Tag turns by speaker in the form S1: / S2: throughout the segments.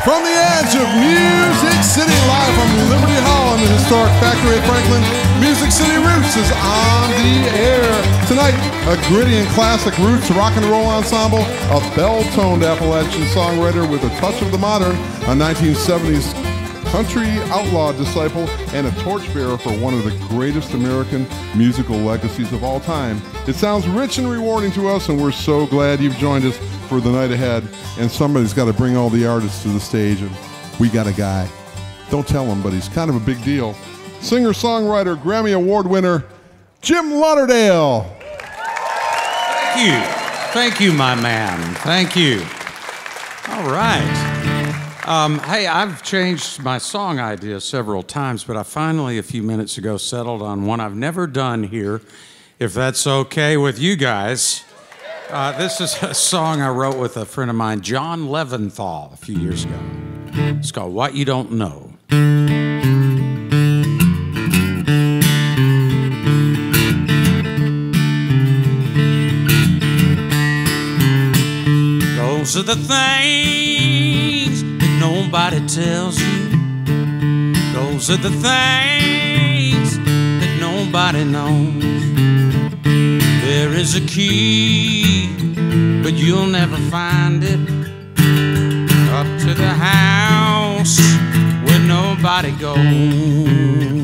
S1: From the edge of Music City, live from Liberty Hall in the historic Factory at Franklin, Music City Roots is on the air. Tonight, a gritty and classic roots rock and roll ensemble, a bell-toned Appalachian songwriter with a touch of the modern, a 1970s country outlaw disciple, and a torchbearer for one of the greatest American musical legacies of all time. It sounds rich and rewarding to us, and we're so glad you've joined us for the night ahead. And somebody's got to bring all the artists to the stage, and we got a guy. Don't tell him, but he's kind of a big deal. Singer songwriter, Grammy Award winner, Jim Lauderdale.
S2: Thank you. Thank you, my man. Thank you. All right. Um, hey, I've changed my song idea several times, but I finally, a few minutes ago, settled on one I've never done here, if that's okay with you guys. Uh, this is a song I wrote with a friend of mine, John Leventhal, a few years ago. It's called What You Don't Know. Those are the things nobody tells you. Those are the things that nobody knows. There is a key, but you'll never find it. Up to the house where nobody goes.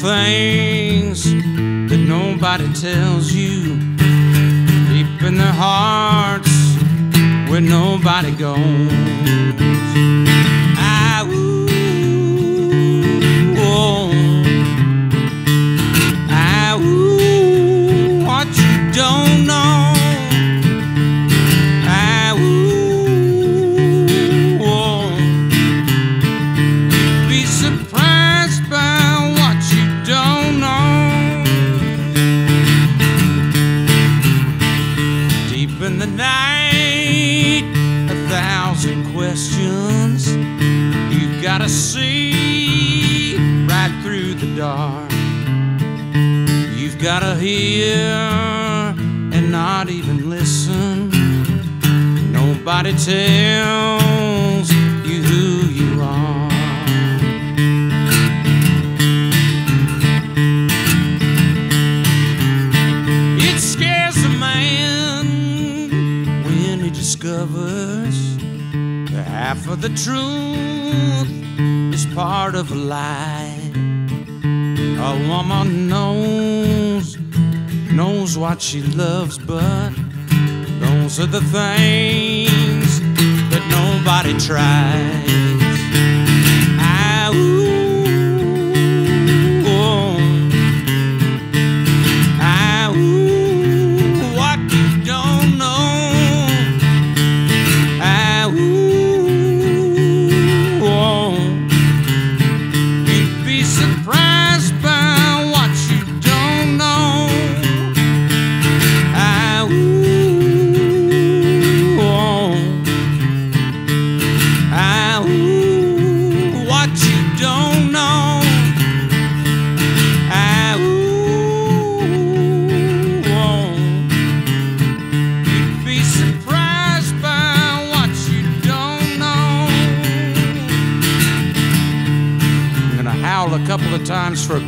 S2: Things that nobody tells you deep in their hearts where nobody goes. You've got to hear and not even listen. Nobody tells you who you are. It scares a man when he discovers that half of the truth is part of a lie. A woman knows, knows what she loves, but those are the things that nobody tries. Ah, ooh,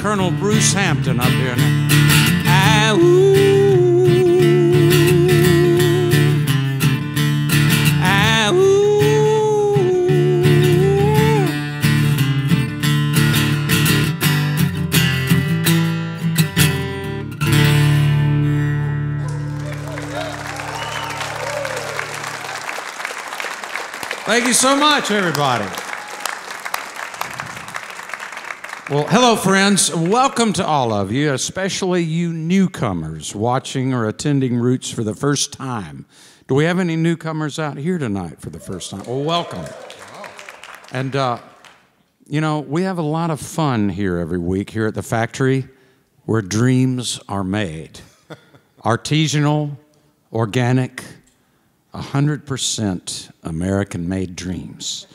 S2: Colonel Bruce Hampton up here now. Ah, ooh. Ah, ooh. Thank you so much, everybody. Well, hello, friends. Welcome to all of you, especially you newcomers watching or attending Roots for the first time. Do we have any newcomers out here tonight for the first time? Well, welcome. And, uh, you know, we have a lot of fun here every week here at the factory where dreams are made. Artisanal, organic, 100% American made dreams.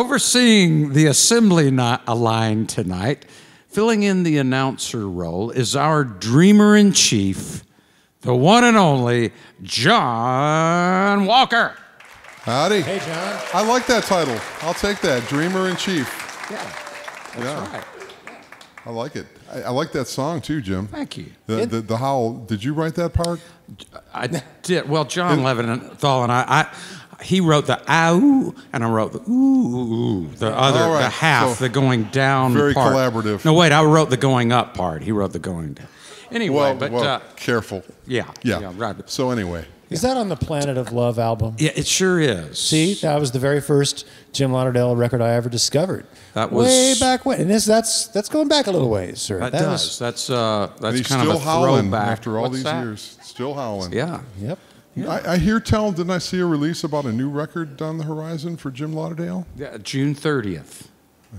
S2: Overseeing the assembly ni- line tonight, filling in the announcer role, is our dreamer in chief, the one and only John Walker.
S1: Howdy.
S3: Hey, John.
S1: I like that title. I'll take that. Dreamer in Chief.
S2: Yeah, that's
S1: Yeah.
S2: right.
S1: I like it. I, I like that song too, Jim.
S2: Thank you.
S1: The, the, the howl. Did you write that part?
S2: I did. Well, John Leventhal and I, I, he wrote the ow, and I wrote the ooh, ooh, the other,
S1: All right,
S2: the half,
S1: so
S2: the going down.
S1: very
S2: part.
S1: collaborative.
S2: No, wait, I wrote the going up part. He wrote the going down. Anyway,
S1: well,
S2: but
S1: well,
S2: uh,
S1: careful.
S2: yeah,
S1: Yeah.
S2: right.
S1: So anyway,
S3: Is that on the Planet of Love album?
S2: Yeah, it sure is.
S3: See, that was the very first Jim Lauderdale record I ever discovered.
S2: That was-
S3: way back when, and this, that's that's going back a little ways, sir.
S2: that,
S3: That
S2: does.
S3: was-
S2: that's uh, that's kind
S1: still
S2: of a
S1: howling
S2: throwback.
S1: after all
S2: What's
S1: these
S2: that?
S1: years. Still howling.
S2: Yeah.
S3: yep.
S1: I, I hear tell. Didn't I see a release about a new record on the horizon for Jim Lauderdale?
S2: yeah, June thirtieth.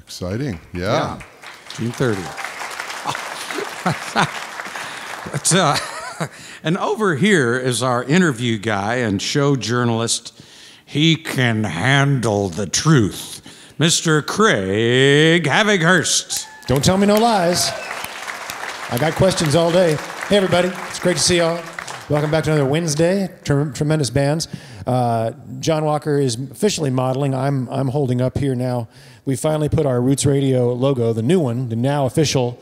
S1: Exciting. Yeah.
S2: Yeah, June 30th. but, uh, and over here is our interview guy and show journalist. He can handle the truth, Mr. Craig Havighurst.
S3: Don't tell me no lies. I got questions all day. Hey, everybody. It's great to see y'all. Welcome back to another Wednesday. Trem- tremendous bands. Uh, John Walker is officially modeling. I'm, I'm holding up here now. We finally put our Roots Radio logo, the new one, the now official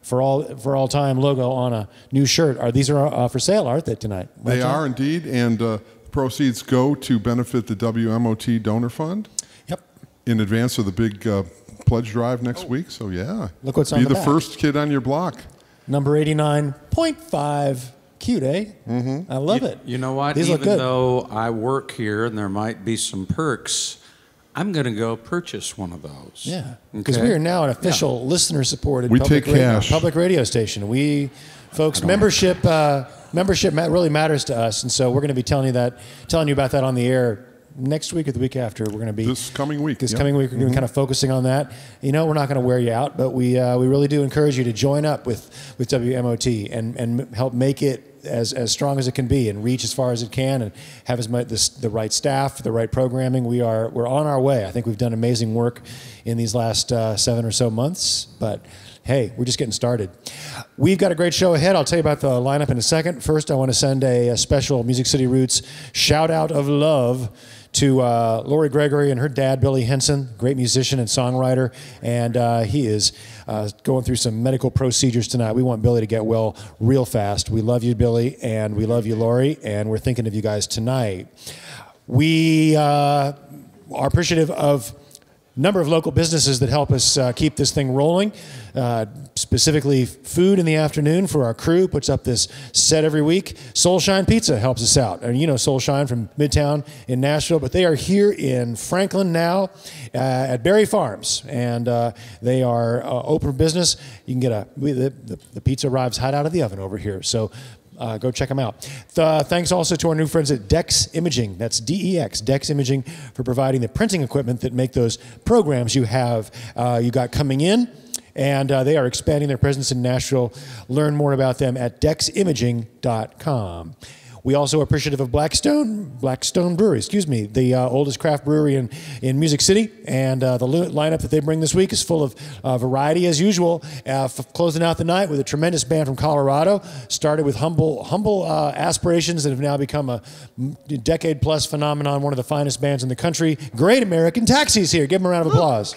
S3: for all for all time logo on a new shirt. Are these are uh, for sale, aren't they tonight? Right,
S1: They
S3: John?
S1: are indeed, and uh, proceeds go to benefit the WMOT Donor Fund
S3: Yep.
S1: in advance of the big uh, pledge drive next week. So yeah,
S3: Look what's
S1: be
S3: on the
S1: the first kid on your block.
S3: Number 89.5. Cute, eh? Mm-hmm. I love it.
S2: You know what?
S3: These
S2: Even
S3: good.
S2: though I work here and there might be some perks, I'm going to go purchase one of those.
S3: Yeah, because
S2: Okay?
S3: we are now an official listener-supported
S1: We
S3: public
S1: take
S3: radio,
S1: cash.
S3: public radio station. We, folks, membership uh, membership really matters to us, and so we're going to be telling you that, telling you about that on the air next week or the week after. We're going to be
S1: This coming week.
S3: this
S1: yep.
S3: coming week, we're going to kind of focusing on that. You know, we're not going to wear you out, but we uh, we really do encourage you to join up with with WMOT and and help make it as as strong as it can be and reach as far as it can and have as much this, the right staff, the right programming. We are we're on our way. I think we've done amazing work in these last uh, seven or so months, but. Hey, we're just getting started. We've got a great show ahead. I'll tell you about the lineup in a second. First, I want to send a, a special Music City Roots shout out of love to uh, Lori Gregory and her dad, Billy Henson, great musician and songwriter. And uh, he is uh, going through some medical procedures tonight. We want Billy to get well real fast. We love you, Billy, and we love you, Lori, and we're thinking of you guys tonight. We uh, are appreciative of number of local businesses that help us uh, keep this thing rolling. Uh, specifically, food in the afternoon for our crew puts up this set every week. Soulshine Pizza helps us out, and you know Soulshine from Midtown in Nashville, but they are here in Franklin now uh, at Berry Farms, and uh, they are uh, open for business. You can get a the, the pizza arrives hot out of the oven over here, so uh, go check them out. Th- thanks also to our new friends at Dex Imaging. That's D-E-X, Dex Imaging, for providing the printing equipment that make those programs you have uh, you got coming in. And uh, they are expanding their presence in Nashville. Learn more about them at deximaging.com. We also appreciative of Blackstone, Blackstone Brewery, excuse me, the uh, oldest craft brewery in, in Music City. And uh, the lineup that they bring this week is full of uh, variety as usual. Uh, f- closing out the night with a tremendous band from Colorado. Started with humble, humble uh, aspirations that have now become a decade plus phenomenon, one of the finest bands in the country. Great American Taxi's here. Give them a round of applause.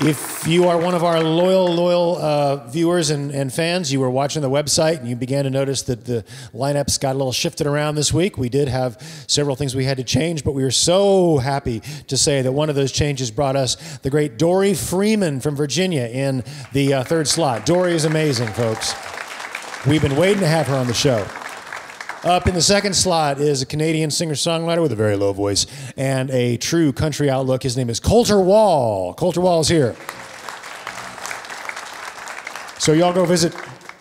S3: If you are one of our loyal, loyal uh, viewers and, and fans, you were watching the website and you began to notice that the lineups got a little shifted around this week. We did have several things we had to change, but we were so happy to say that one of those changes brought us the great Dori Freeman from Virginia in the uh, third slot. Dori is amazing, folks. We've been waiting to have her on the show. Up in the second slot is a Canadian singer songwriter with a very low voice and a true country outlook. His name is Colter Wall. Colter Wall is here. So, y'all go visit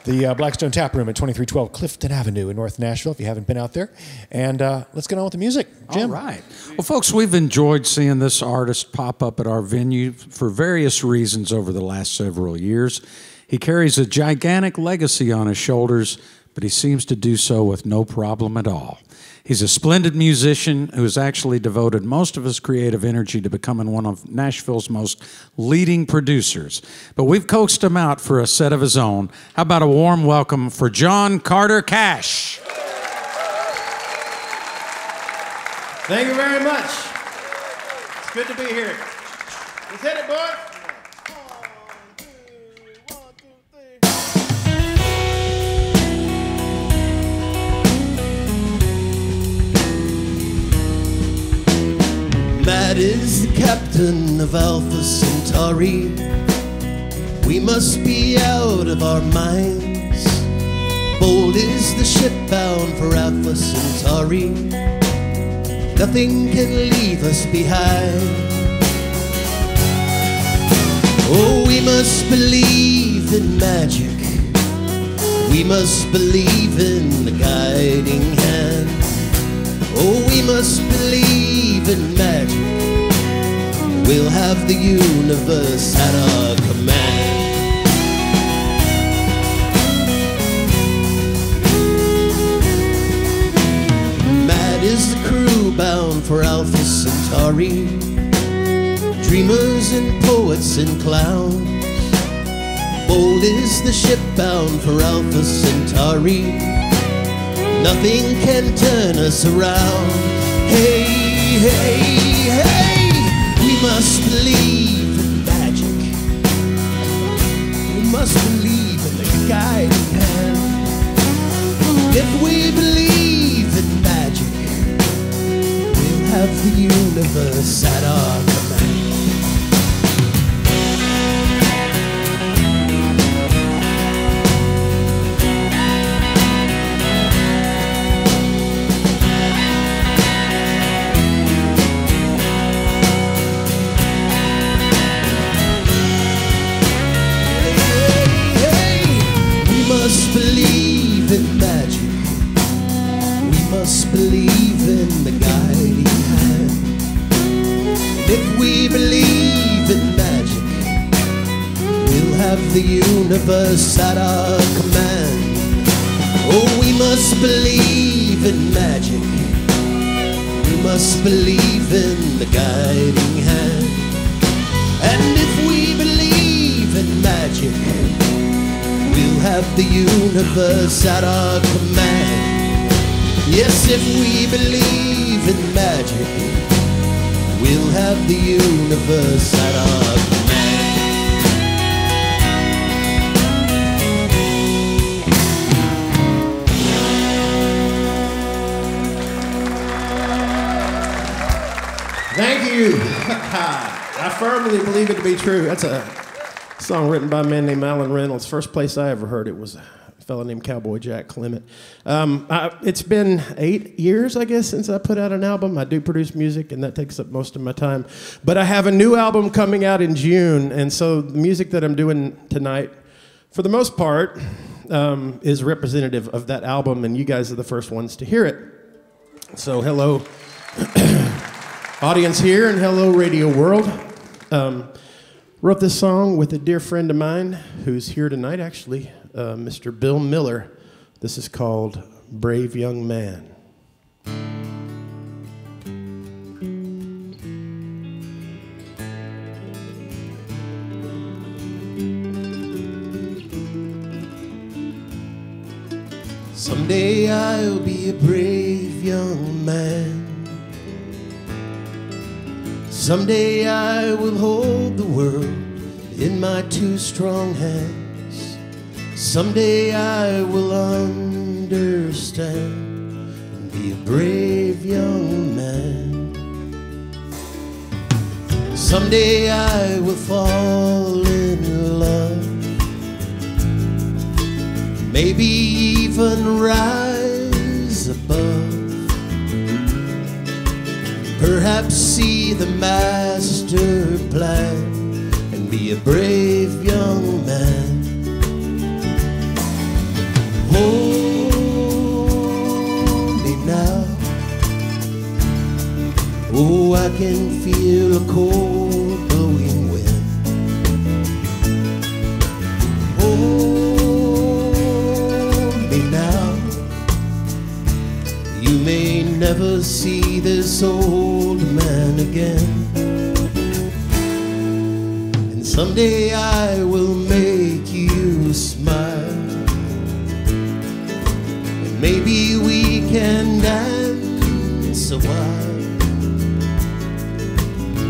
S3: the uh, Blackstone Tap Room at 2312 Clifton Avenue in North Nashville if you haven't been out there. And uh, let's get on with the music. Jim.
S2: All right. Well, folks, we've enjoyed seeing this artist pop up at our venue for various reasons over the last several years. He carries a gigantic legacy on his shoulders, but he seems to do so with no problem at all. He's a splendid musician who has actually devoted most of his creative energy to becoming one of Nashville's most leading producers. But we've coaxed him out for a set of his own. How about a warm welcome for John Carter Cash?
S4: Thank you very much. It's good to be here. Let's hit it, boy. Matt is the captain of Alpha Centauri. We must be out of our minds. Bold is the ship bound for Alpha Centauri. Nothing can leave us behind. Oh, we must believe in magic. We must believe in the guiding hand. Oh, we must believe in magic. We'll have the universe at our command. Mad is the crew bound for Alpha Centauri. Dreamers and poets and clowns. Bold is the ship bound for Alpha Centauri. Nothing can turn us around. Hey, hey, hey, we must believe in magic. We must believe in the guiding hand. If we believe in magic, we'll have the universe at our command. The universe at our command. Oh, we must believe in magic. We must believe in the guiding hand. And if we believe in magic, we'll have the universe at our command. Yes, if we believe in magic, we'll have the universe at our command. Thank you. I firmly believe it to be true. That's a song written by a man named Allen Reynolds. First place I ever heard it was a fellow named Cowboy Jack Clement. Um, I, it's been eight years, I guess, since I put out an album. I do produce music, and that takes up most of my time. But I have a new album coming out in June, and so the music that I'm doing tonight, for the most part, um, is representative of that album, and you guys are the first ones to hear it. So, hello audience here and hello radio world. Um, wrote this song with a dear friend of mine who's here tonight actually uh, mr bill miller. This is called brave young man. Someday i'll be a brave young man Someday I will hold the world in my two strong hands. Someday I will understand and be a brave young man. Someday I will fall in love. Maybe even rise Perhaps see the master plan and be a brave young man. Hold me now. Oh, I can feel a cold never see this old man again. And someday I will make you smile. And maybe we can dance a while.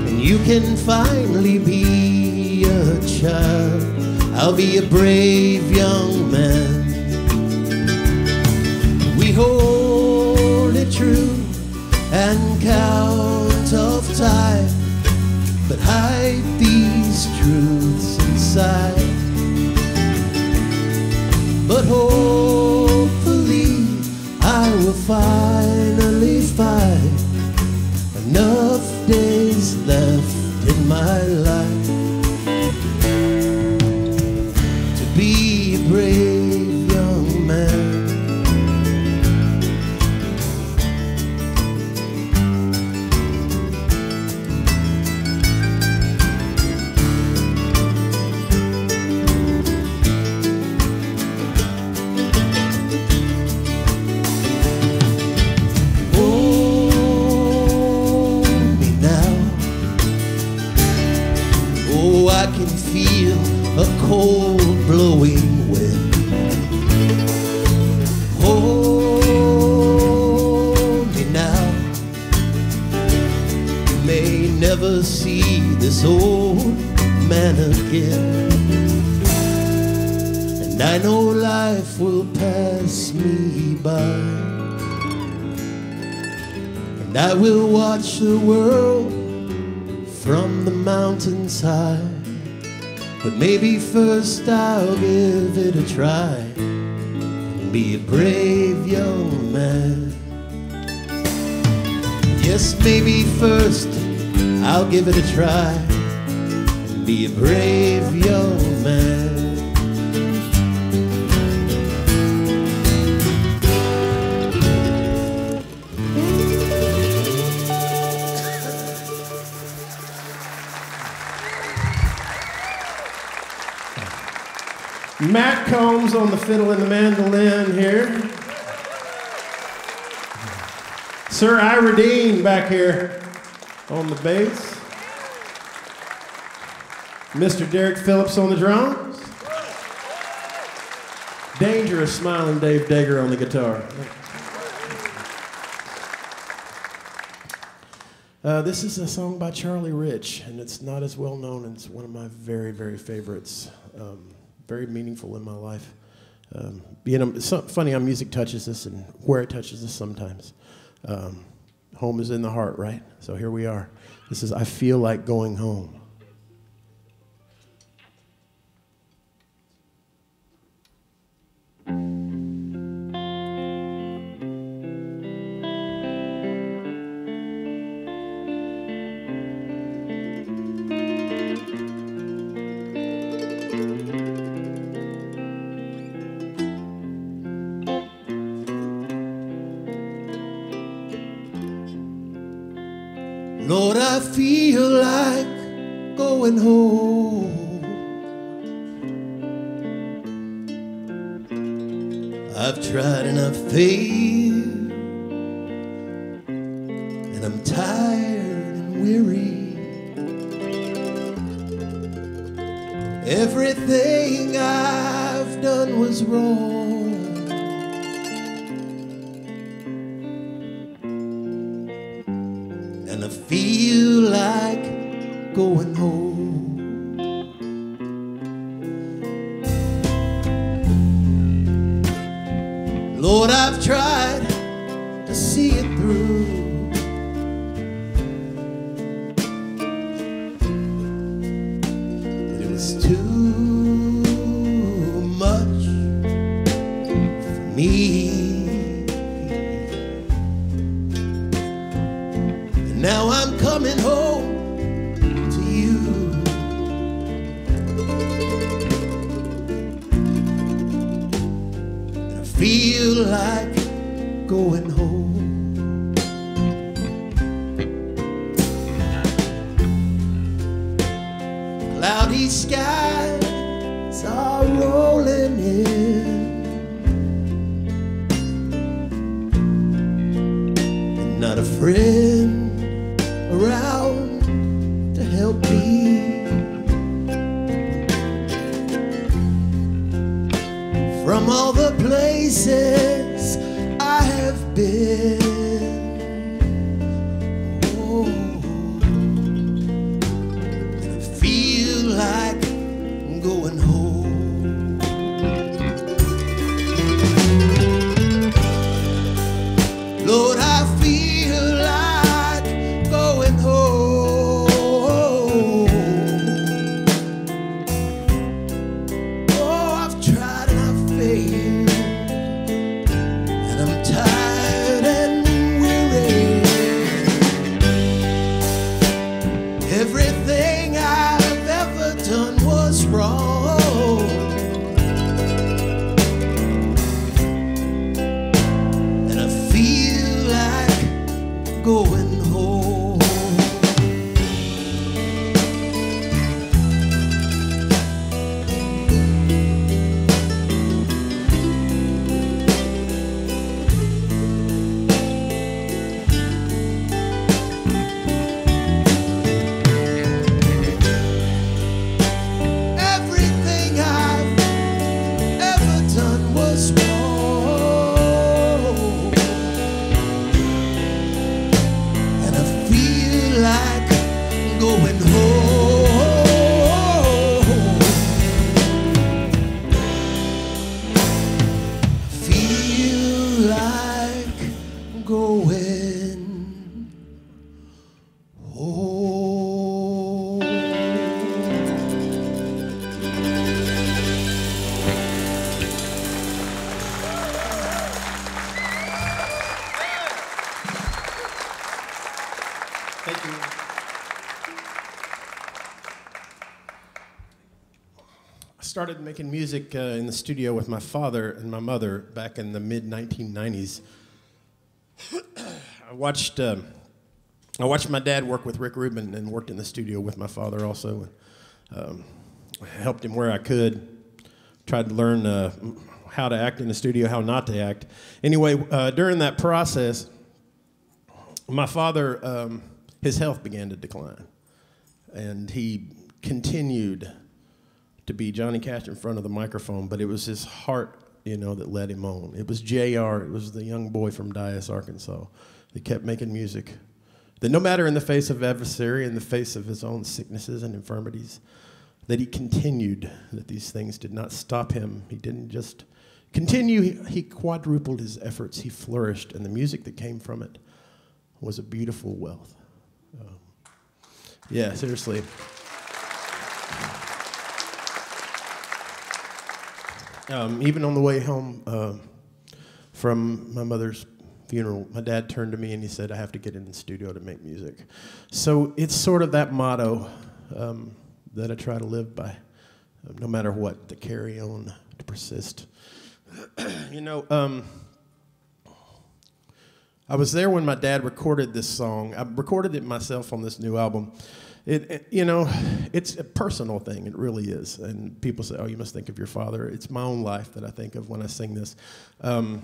S4: And you can finally be a child. I'll be a brave young man. Count of time, but hide these truths inside. But hopefully, I will finally find enough days left in my life this old man again. And I know life will pass me by. And I will watch the world from the mountains high. But maybe first I'll give it a try and be a brave young man. Yes, maybe first I'll give it a try and be a brave young man. Matt Combs on the fiddle and the mandolin here. Sir Ira Dean back here on the bass. Mr. Derek Phillips on the drums. Dangerous smiling Dave Dager on the guitar. Uh, this is a song by Charlie Rich, and it's not as well known. and It's one of my very, very favorites. Um, very meaningful in my life. Um, know, it's so- funny how music touches us and where it touches us sometimes. Um, home is in the heart, right? So here we are. This is I Feel Like Going Home.
S5: Making music uh, in the studio with my father and my mother back in the mid 1990s. I watched um, I watched my dad work with Rick Rubin and worked in the studio with my father also. Um, helped him where I could. Tried to learn uh, how to act in the studio, how not to act. Anyway, uh, during that process, my father, um, his health began to decline, and he continued to be Johnny Cash in front of the microphone, but it was his heart, you know, that led him on. It was J.R. It was the young boy from Dyess, Arkansas, that kept making music. That no matter in the face of adversary, in the face of his own sicknesses and infirmities, that he continued. That these things did not stop him. He didn't just continue. He, he quadrupled his efforts. He flourished, and the music that came from it was a beautiful wealth. Um, yeah, seriously. Um, even on the way home uh, from my mother's funeral, my dad turned to me and he said, I have to get in the studio to make music. So it's sort of that motto um, that I try to live by, uh, no matter what, to carry on, to persist. you know, um, I was there when my dad recorded this song. I recorded it myself on this new album. It, it- you know, it's a personal thing. It really is. And people say, "Oh, you must think of your father." It's my own life that I think of when I sing this. Um,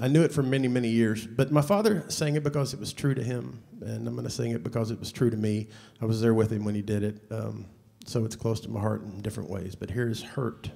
S5: I knew it for many, many years, but my father sang it because it was true to him, and I'm going to sing it because it was true to me. I was there with him when he did it, um, so it's close to my heart in different ways. But here's "Hurt."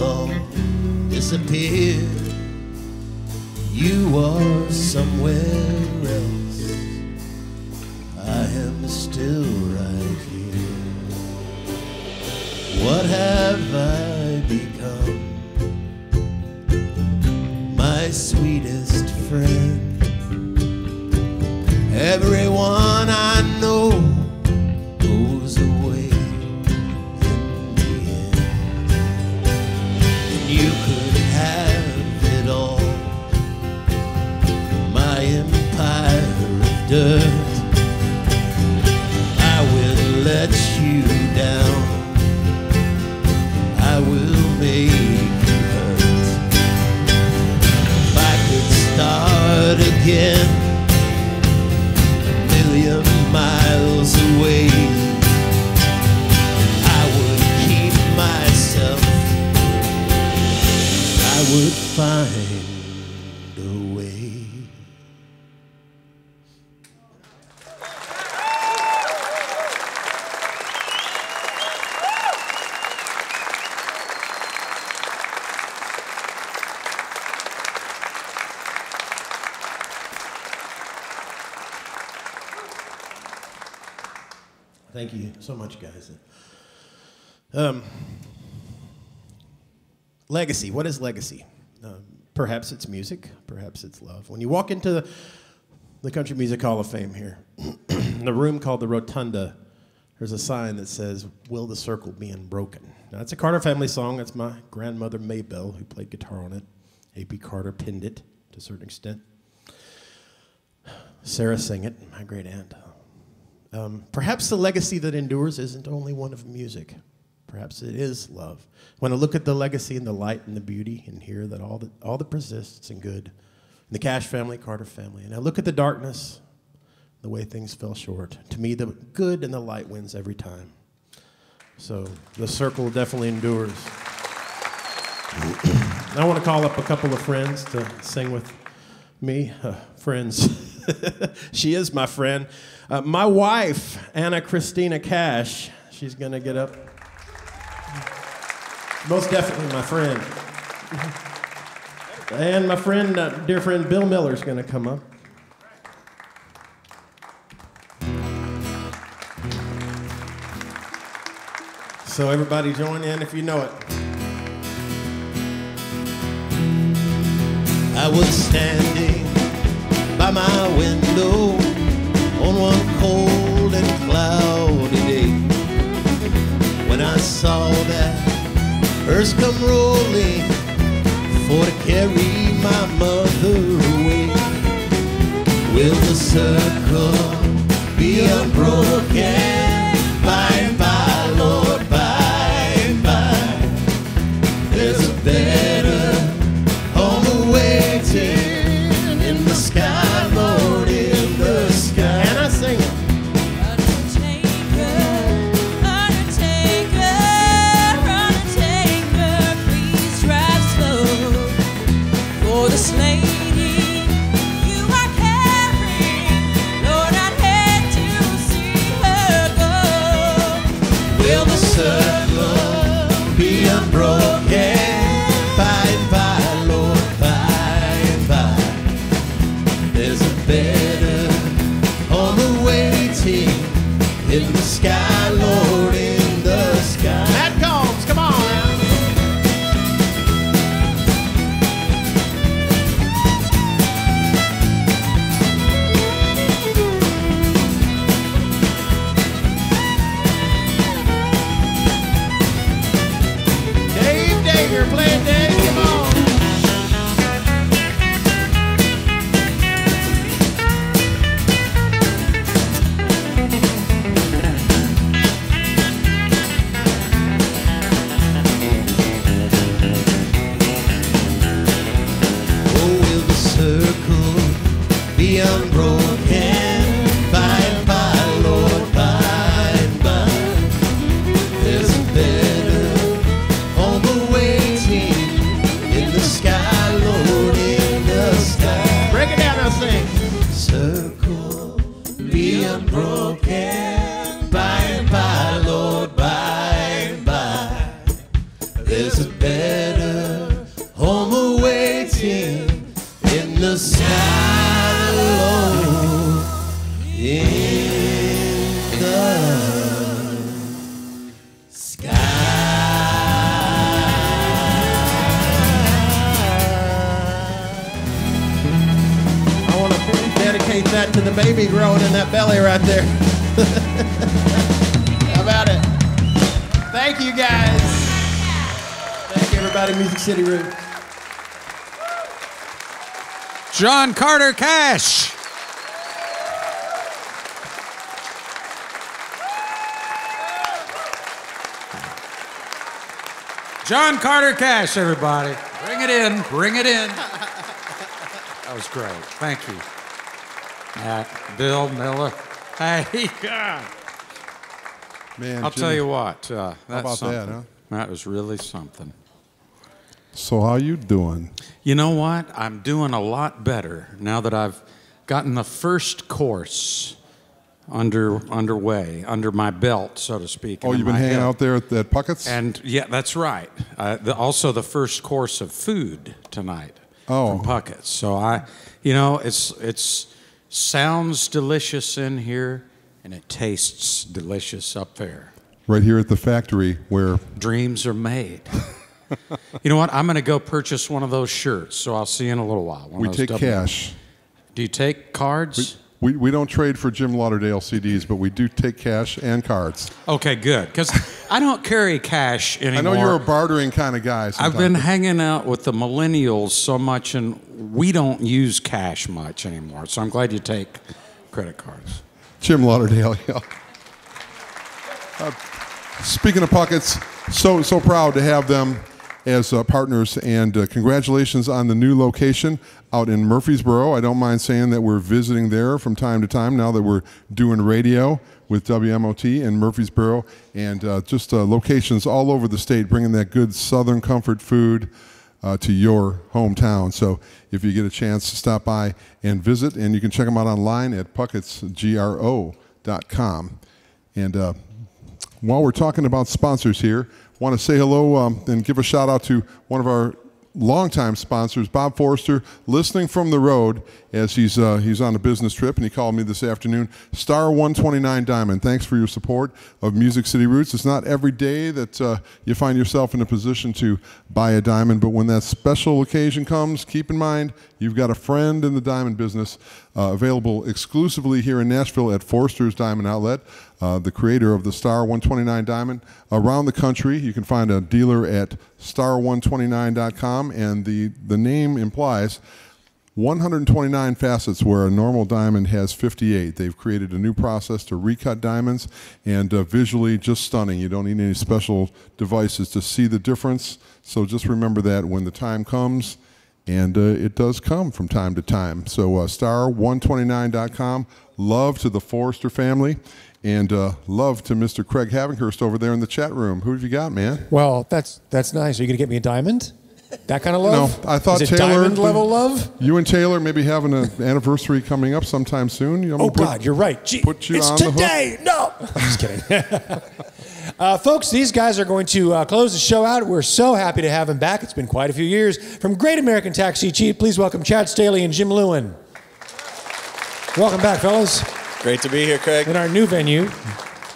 S4: All would find a way.
S5: Thank you so much, guys. Um, legacy. What is legacy? Um, perhaps it's music. Perhaps it's love. When you walk into the, the Country Music Hall of Fame here, in a room called the Rotunda, there's a sign that says, Will the Circle Be Unbroken? Now, it's a Carter family song. That's my grandmother, Maybelle, who played guitar on it. A.P. Carter pinned it to a certain extent. Sarah sang it, my great aunt. Um, perhaps the legacy that endures isn't only one of music. Perhaps it is love. When I look at the legacy and the light and the beauty and hear that all that all that persists and good, in the Cash family, Carter family, and I look at the darkness, the way things fell short. To me, the good and the light wins every time. So the circle definitely endures. I want to call up a couple of friends to sing with me. Uh, friends. she is my friend. Uh, my wife, Ana Cristina Cash, she's going to get up. Most definitely my friend. And my friend, uh, dear friend Bill Miller is going to come up. So everybody join in if you know it.
S4: I was standing by my window on one cold and cloudy day when I saw that hearse come rolling for to carry my mother away. Will the circle be unbroken?
S5: Everybody. Music City Room.
S2: John Carter Cash. John Carter Cash, everybody. Bring it in, bring it in. That was great. Thank you. Matt, Bill, Miller. Hey, God.
S1: Man,
S2: I'll tell you what. Uh, that's
S1: about that, huh?
S2: That was really something.
S1: So how you doing?
S2: You know what? I'm doing a lot better now that I've gotten the first course under underway, under my belt, so to speak.
S1: Oh, you've been hanging
S2: head.
S1: out there at, at Puckett's?
S2: And yeah, that's right. Uh, the, also, the first course of food tonight
S1: Oh.
S2: from Puckett's. So I, you know, it's it's sounds delicious in here, and it tastes delicious up there.
S1: right here at the factory where
S2: Dreams are made. you know what? I'm going to go purchase one of those shirts. So I'll see you in a little while.
S1: We take
S2: W-
S1: cash.
S2: Do you take cards?
S1: We, we don't trade for Jim Lauderdale CDs, but we do take cash and cards.
S2: Okay, good. Because I don't carry cash anymore.
S1: I know you're a bartering kind of guy.
S2: I've been hanging out with the millennials so much, and we don't use cash much anymore. So I'm glad you take credit cards.
S1: Jim Lauderdale. Yeah. Uh, speaking of Puckett's, so so proud to have them as uh, partners, and uh, congratulations on the new location out in Murfreesboro. I don't mind saying that we're visiting there from time to time now that we're doing radio with WMOT in Murfreesboro, and uh, just uh, locations all over the state, bringing that good Southern comfort food. Uh, to your hometown. So if you get a chance to stop by and visit, and you can check them out online at puckettsgro.com. And uh, while we're talking about sponsors here, want to say hello um, and give a shout out to one of our longtime sponsors, Bob Forrester, listening from the road as he's uh, he's on a business trip, and he called me this afternoon. Star 129 Diamond, thanks for your support of Music City Roots. It's not every day that uh, you find yourself in a position to buy a diamond, but when that special occasion comes, keep in mind you've got a friend in the diamond business. Uh, available exclusively here in Nashville at Forrester's Diamond Outlet, uh, the creator of the Star 129 Diamond. Around the country, you can find a dealer at star129.com, and the, the name implies 129 facets where a normal diamond has 58. They've created a new process to recut diamonds and uh, visually just stunning. You don't need any special devices to see the difference. So just remember that when the time comes, and uh, it does come from time to time. So uh, star129.com. Love to the Forrester family. And uh, love to Mr. Craig Havighurst over there in the chat room. Who have you got, man?
S3: Well, that's that's nice. Are you gonna get me a diamond? That kind of love?
S1: No, I thought
S3: Is it
S1: Taylor-
S3: diamond level love?
S1: You and Taylor maybe having an anniversary coming up sometime soon. You me
S3: Oh
S1: to put-
S3: God, you're right. Gee,
S1: put you
S3: it's
S1: on the hook?
S3: today. No, I'm just kidding. uh, folks, these guys are going to uh, close the show out. We're so happy to have them back. It's been quite a few years. From Great American Taxi Cheap, please welcome Chad Staehly and Jim Lewin. Welcome back, fellas.
S6: Great to be here, Craig.
S3: in our new venue.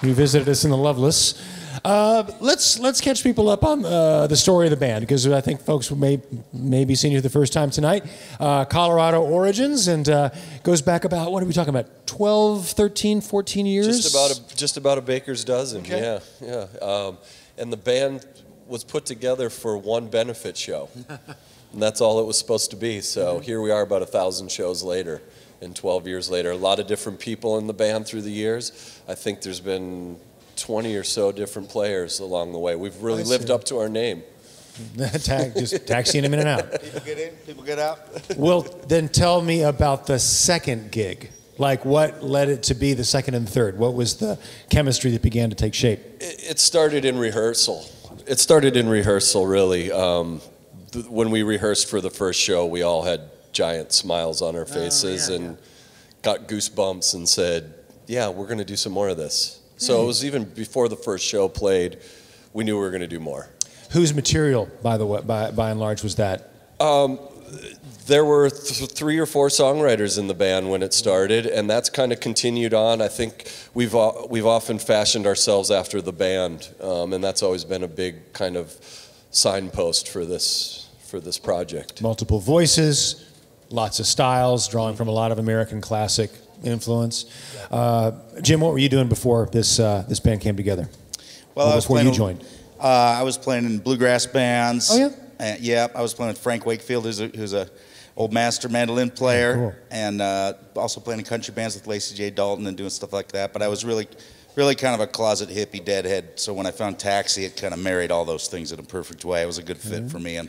S3: You visited us in the Loveless. Uh, let's let's catch people up on uh, the story of the band because I think folks may may be seeing you for the first time tonight. Uh, Colorado origins and uh, goes back about what are we talking about? 12, 13, 14 years.
S6: Just about a just about a baker's dozen.
S3: Okay.
S6: Yeah, yeah. Um, and the band was put together for one benefit show, and that's all it was supposed to be. So
S3: Mm-hmm.
S6: here we are, about a thousand shows later, and 12 years later. A lot of different people in the band through the years. I think there's been 20 or so different players along the way. We've really
S3: I
S6: lived
S3: see.
S6: up to our name.
S3: Tag, just taxiing them in and out.
S7: People get in, people get out.
S3: Well, then tell me about the second gig. Like what led it to be the second and third? What was the chemistry that began to take shape?
S6: It it started in rehearsal. It started in rehearsal, really. Um, th- when we rehearsed for the first show, we all had giant smiles on our faces and got goosebumps and said, Yeah, we're going to do some more of this. So it was even before the first show played, we knew we were going to do more.
S3: Whose material, by the way, by, by and large, was that?
S6: There were th- three or four songwriters in the band when it started, and that's kind of continued on. I think we've o- we've often fashioned ourselves after the band, um, and that's always been a big kind of signpost for this for this project.
S3: Multiple voices, lots of styles, drawing from a lot of American classic influence. Uh, Jim, what were you doing before this uh, this band came together?
S7: Well,
S3: Or
S7: I was
S3: before
S7: playing,
S3: you joined.
S7: Uh, I was playing in bluegrass bands.
S3: Oh, yeah?
S7: Yeah, I was playing with Frank Wakefield, who's a, who's a old master mandolin player,
S3: Oh, cool.
S7: and uh, also playing in country bands with Lacy J. Dalton and doing stuff like that. But I was really, really kind of a closet hippie deadhead. So when I found Taxi, it kind of married all those things in a perfect way. It was a good fit
S3: Mm-hmm.
S7: for me, and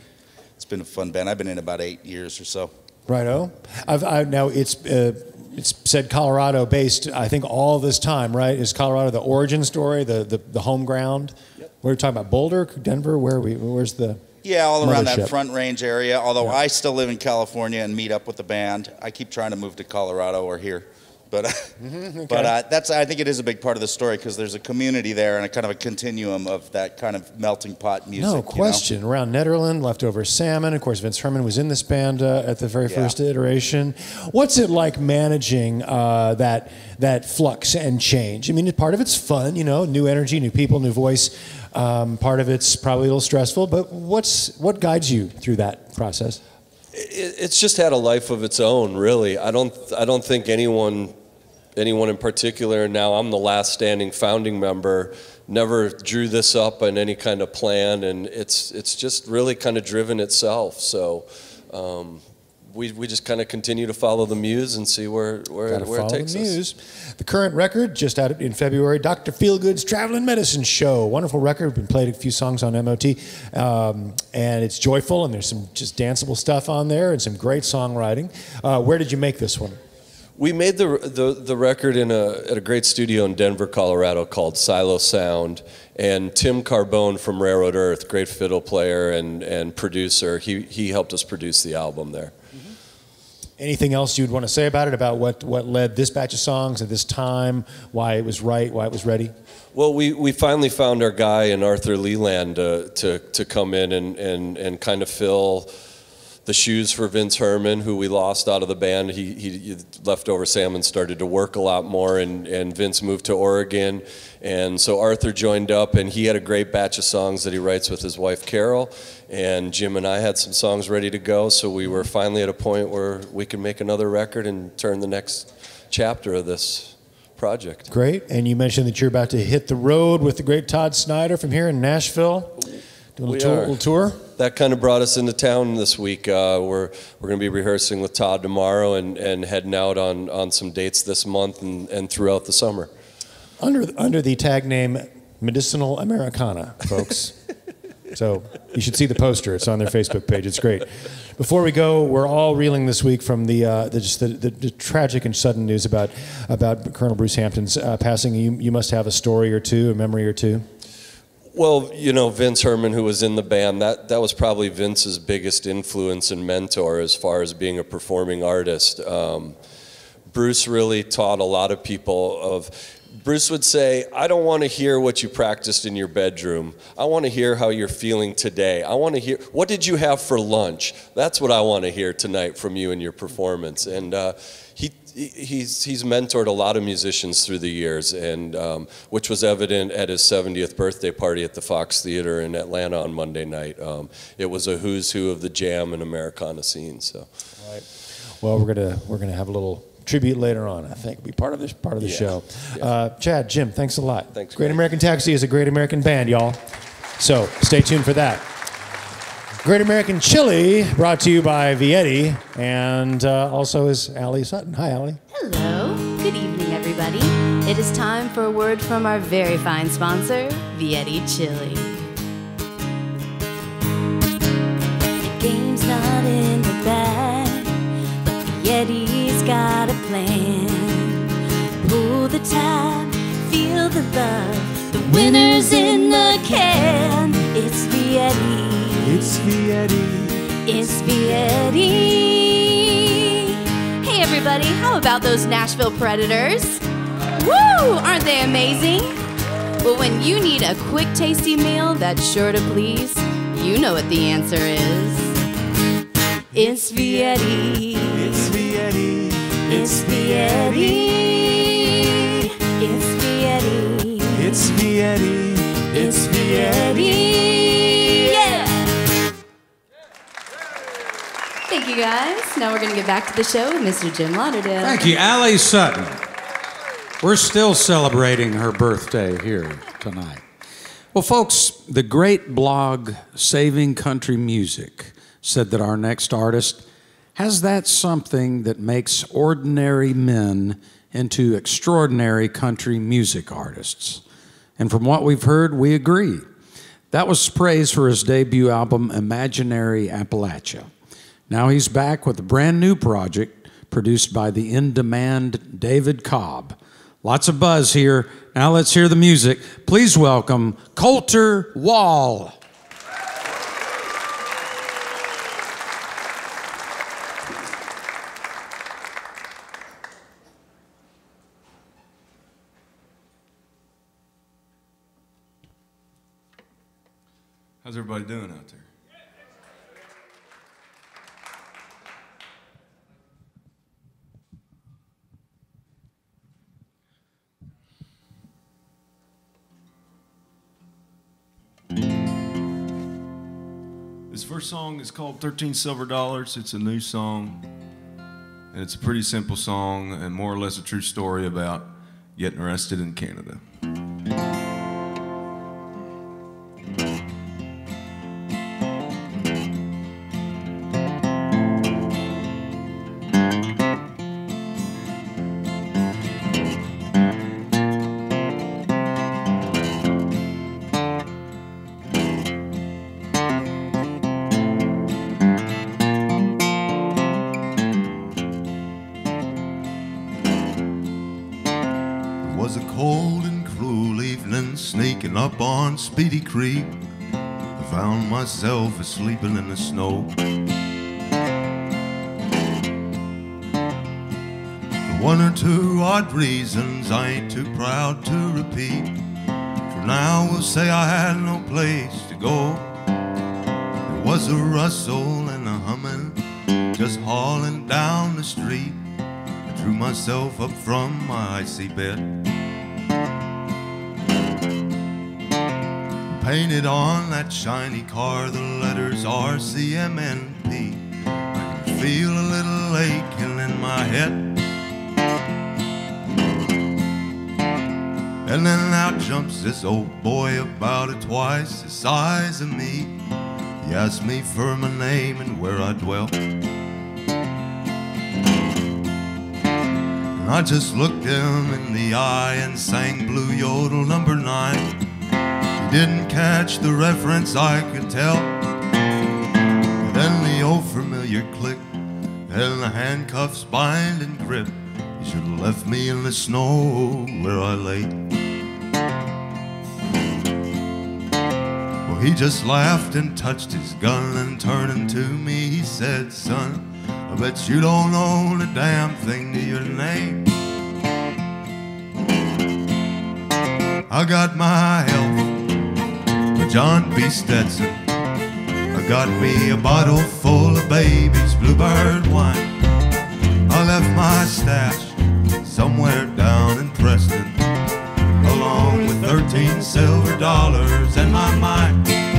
S7: it's been a fun band. I've been in about eight years or so.
S3: Righto. I've, I, now it's uh, it's said Colorado based. I think all this time, right? Is Colorado the origin story, the the, the home ground? We're talking about Boulder, Denver. Where are we? Where's the?
S7: Yeah, all around
S3: Mothership.
S7: that Front Range area. Although I still live in California and meet up with the band, I keep trying to move to Colorado or here. But, but uh, that's I think it is a big part of the story because there's a community there and a kind of a continuum of that kind of melting pot music.
S3: No
S7: you know?
S3: question. Around Netherland, leftover salmon. Of course, Vince Herman was in this band uh, at the very
S7: Yeah.
S3: first iteration. What's it like managing uh, that that flux and change? I mean, part of it's fun, you know, new energy, new people, new voice. Um, part of it's probably a little stressful, but what's what guides you through that process?
S6: It, it's just had a life of its own, really. I don't I don't think anyone anyone in particular. Now I'm the last standing founding member. Never drew this up on any kind of plan, and it's it's just really kind of driven itself. So. Um, we, we just kind of continue to follow the muse and see where, where,
S3: Gotta
S6: where it takes
S3: the
S6: us.
S3: The current record, just out in February, Dr. Feelgood's Traveling Medicine Show. Wonderful record. We've been played a few songs on MOT. Um, and it's joyful, and there's some just danceable stuff on there and some great songwriting. Uh, where did you make this one?
S6: We made the, the, the record in a, at a great studio in Denver, Colorado called Silo Sound. And Tim Carbone from Railroad Earth, great fiddle player and, and producer, he, he helped us produce the album there.
S3: Anything else you'd want to say about it, about what, what led this batch of songs at this time, why it was right, why it was ready?
S6: Well, we, we finally found our guy in Arthur Lee Land uh, to, to come in and, and, and kind of fill the shoes for Vince Herman, who we lost out of the band. He, he leftover salmon started to work a lot more, and, and Vince moved to Oregon. And so Arthur joined up, and he had a great batch of songs that he writes with his wife Carol. And Jim and I had some songs ready to go, so we were finally at a point where we could make another record and turn the next chapter of this project.
S3: Great. And you mentioned that you're about to hit the road with the great Todd Snider from here in Nashville. Doing a little tour, little tour.
S6: that kind of brought us into town this week. Uh, we're we're going to be rehearsing with Todd tomorrow and, and heading out on, on some dates this month and, and throughout the summer.
S3: under under the tag name Medicinal Americana, folks. so you should see the poster. It's on their Facebook page. It's great. Before we go, we're all reeling this week from the, uh, the just the, the, the tragic and sudden news about about Colonel Bruce Hampton's uh, passing. You you must have a story or two, a memory or two.
S6: Well, you know, Vince Herman, who was in the band, that, that was probably Vince's biggest influence and mentor as far as being a performing artist. Um, Bruce really taught a lot of people of. Bruce would say, I don't want to hear what you practiced in your bedroom. I want to hear how you're feeling today. I want to hear, what did you have for lunch? That's what I want to hear tonight from you and your performance. And uh, he, he's, he's mentored a lot of musicians through the years, and um, which was evident at his 70th birthday party at the Fox Theater in Atlanta on Monday night. Um, it was a who's who of the jam and Americana scene. So.
S3: Well, we're gonna we're gonna have a little tribute later on. I think will be part of this part of the
S6: Yeah.
S3: show. Uh, Chad, Jim, thanks a lot.
S6: Thanks,
S3: Great
S6: Greg.
S3: American Taxi is a great American band, y'all. So stay tuned for that. Great American Chili, brought to you by Vietti, and uh, also is Allie Sutton. Hi, Allie.
S8: Hello. Good evening, everybody. It is time for a word from our very fine sponsor, Vietti Chili. The game's not in the bag, but Vietti's got a plan. Pull the tab, feel the love. The winner's in the can. It's Vietti.
S3: It's Vietti.
S8: It's Vietti. Hey, everybody, how about those Nashville Predators? Woo! Aren't they amazing? Well, when you need a quick, tasty meal that's sure to please,
S9: You know what the answer is. It's Vietti.
S10: It's Vietti.
S9: It's Vietti. It's Vietti.
S10: It's Vietti.
S9: It's Vietti. Yeah. Thank you guys. Now we're going to get back to the show with Mr. Jim Lauderdale.
S2: Thank you, Allie Sutton. We're still celebrating her birthday here tonight. Well, folks, the great blog Saving Country Music said that our next artist has that something that makes ordinary men into extraordinary country music artists. And from what we've heard, we agree. That was praise for his debut album, Imaginary Appalachia. Now he's back with a brand new project produced by the in demand David Cobb. Lots of buzz here. Now let's hear the music. Please welcome Colter Wall.
S11: How's everybody doing out there? This first song is called 13 Silver Dollars. It's a new song. And it's a pretty simple song and more or less a true story about getting arrested in Canada. On Speedy Creek. I found myself asleep in the snow. For one or two odd reasons I ain't too proud to repeat. For now we'll say I had no place to go. There was a rustle and a humming, just hauling down the street. I drew myself up from my icy bed. Painted on that shiny car, the letters RCMP. I can feel a little aching in my head. And then out jumps this old boy about a twice the size of me. He asked me for my name and where I dwelt. And I just looked him in the eye and sang Blue Yodel number nine. Didn't catch the reference, I could tell. Then the old familiar click and the handcuffs bind and grip. He should have left me in the snow where I lay. Well, he just laughed and touched his gun and turning to me, he said, Son, I bet you don't own a damn thing to your name. I got my health John B. Stetson. I got me a bottle full of baby's bluebird wine. I left my stash somewhere down in Preston, along with 13 silver dollars and my mind.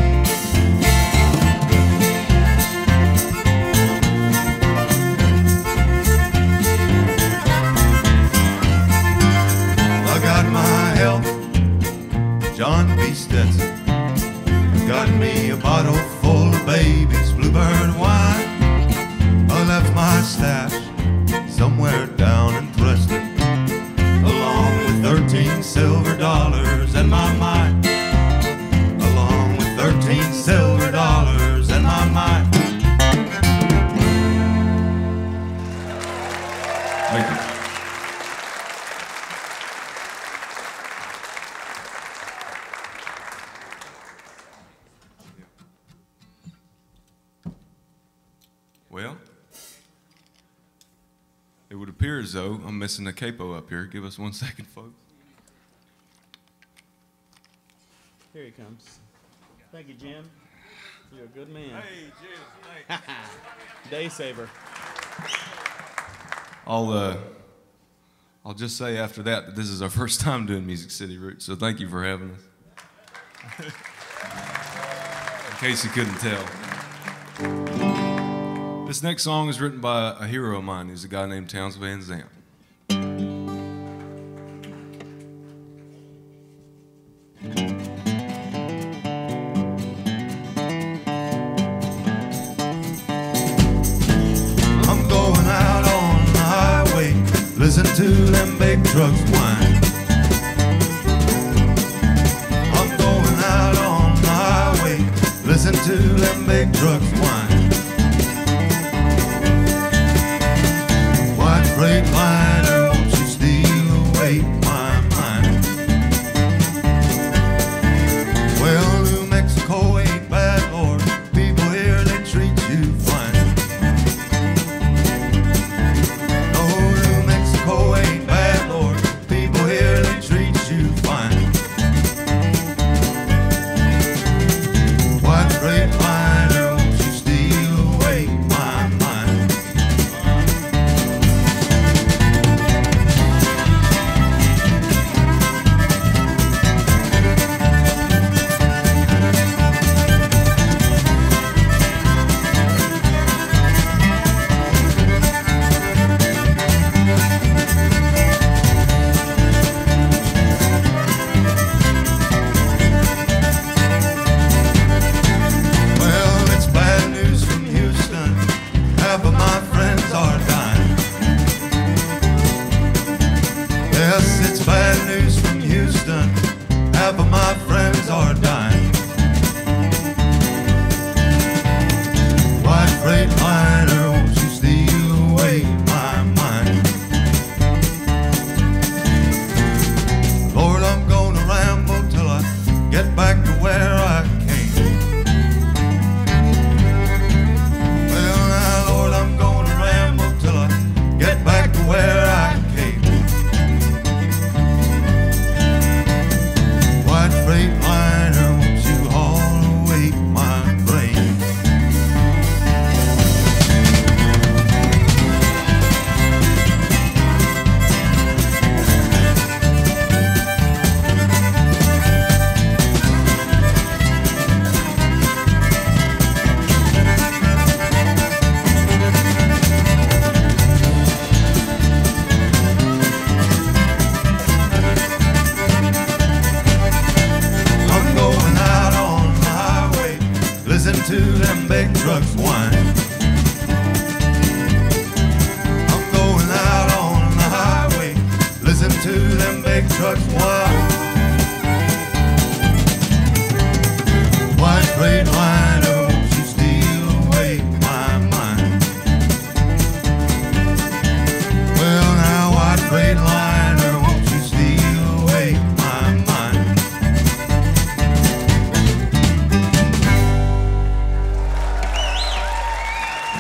S11: Missing a capo up here. Give us one second, folks.
S12: Here he comes. Thank you, Jim. You're a good man. Hey, Jim. Day saver.
S13: I'll uh, I'll just say after that that this is our first time doing Music City Roots, so thank you for having us. In case you couldn't tell. This next song is written by a hero of mine. He's a guy named Townes Van Zandt.
S11: To them big trucks whine. I'm going out on the highway, listen to them big trucks whine.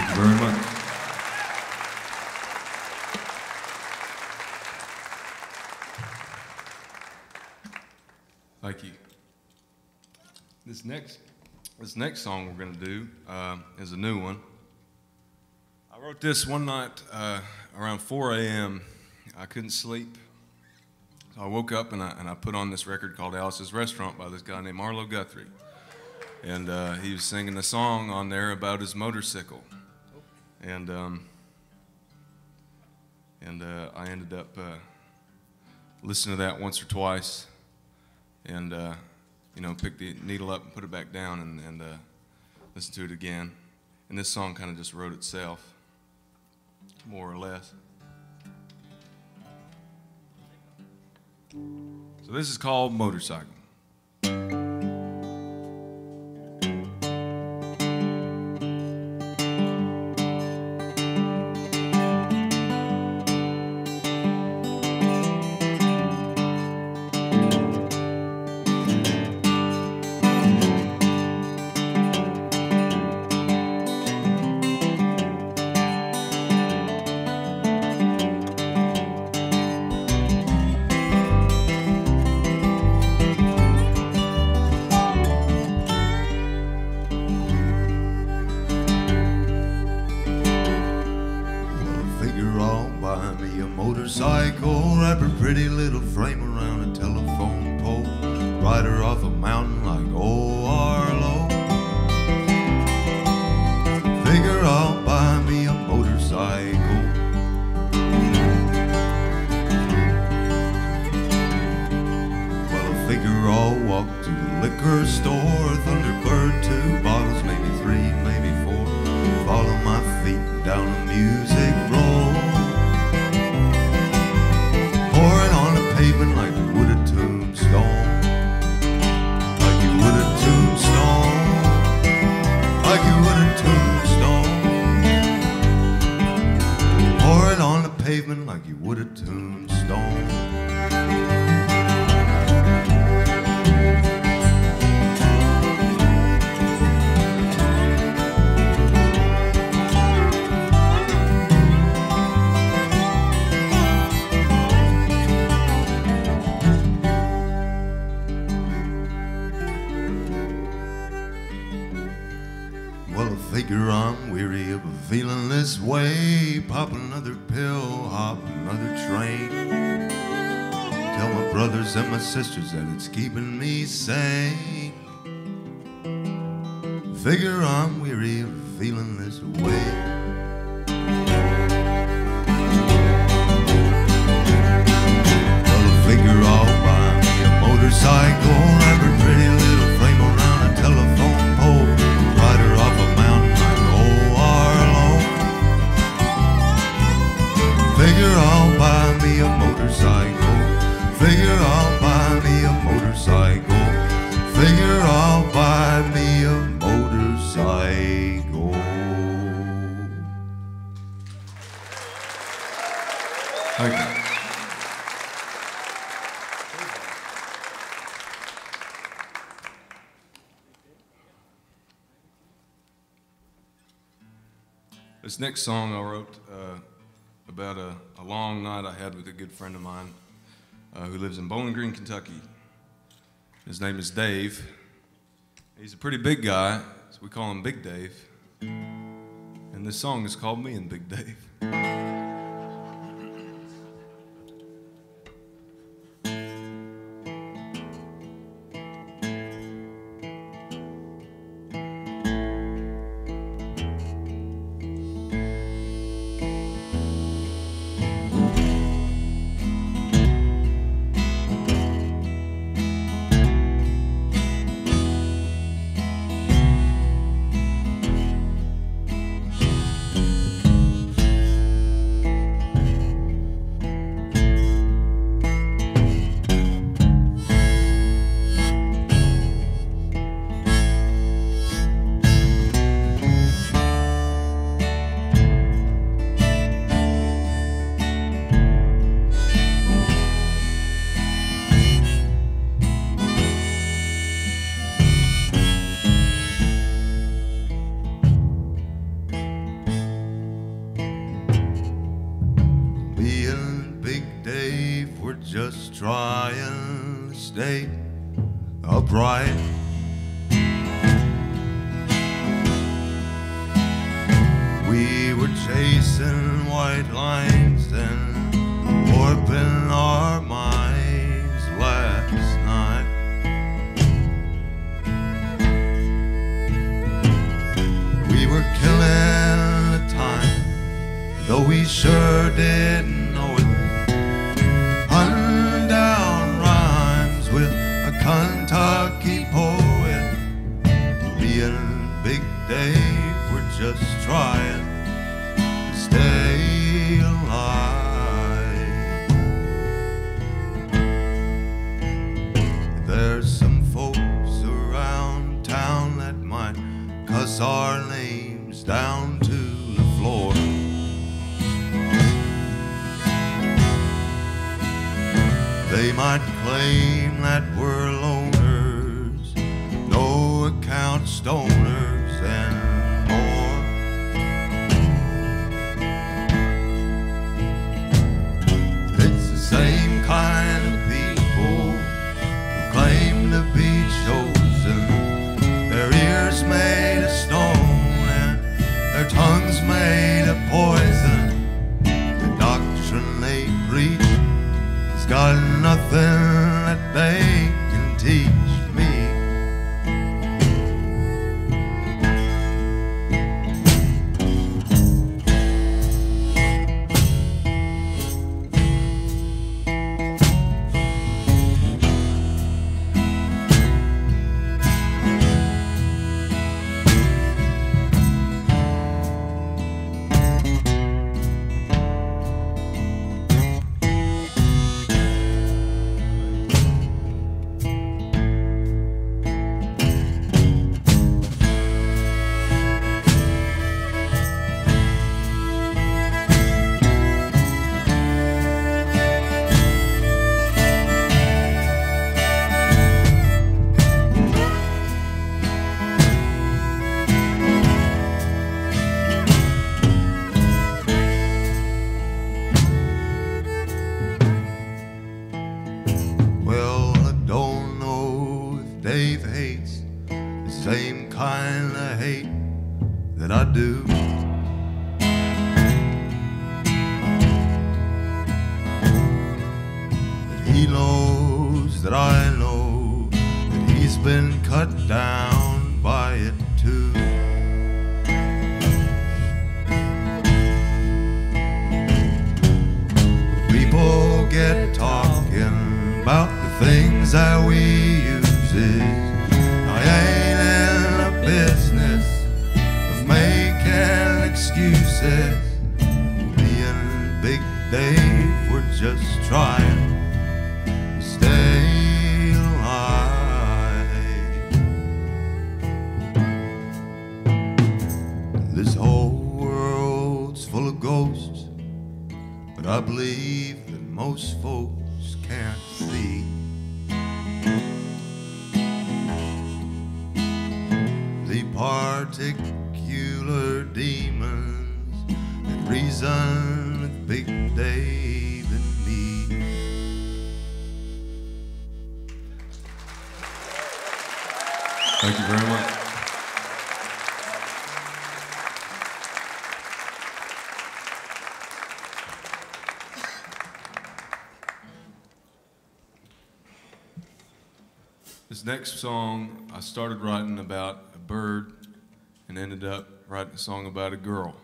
S13: Thank you very much. Thank you. This next, this next song we're going to do uh, is a new one. I wrote this one night uh, around 4 a.m. I couldn't sleep. So I woke up and I, and I put on this record called Alice's Restaurant by this guy named Arlo Guthrie. And uh, he was singing a song on there about his motorcycle. And, um, and uh, I ended up uh, listening to that once or twice and, uh, you know, picked the needle up and put it back down and, and uh, listened to it again. And this song kind of just wrote itself, more or less. So this is called Motorcycle. sisters and it's keeping me sane. Figure I'm weary of feeling this way.
S11: song I wrote uh, about a, a, long night I had with a good friend of mine uh, who lives in Bowling Green, Kentucky. His name is Dave. He's a pretty big guy, so we call him Big Dave. And this song is called Me and Big Dave.
S13: This
S11: next song, I started writing about a bird and ended up writing a song about a girl.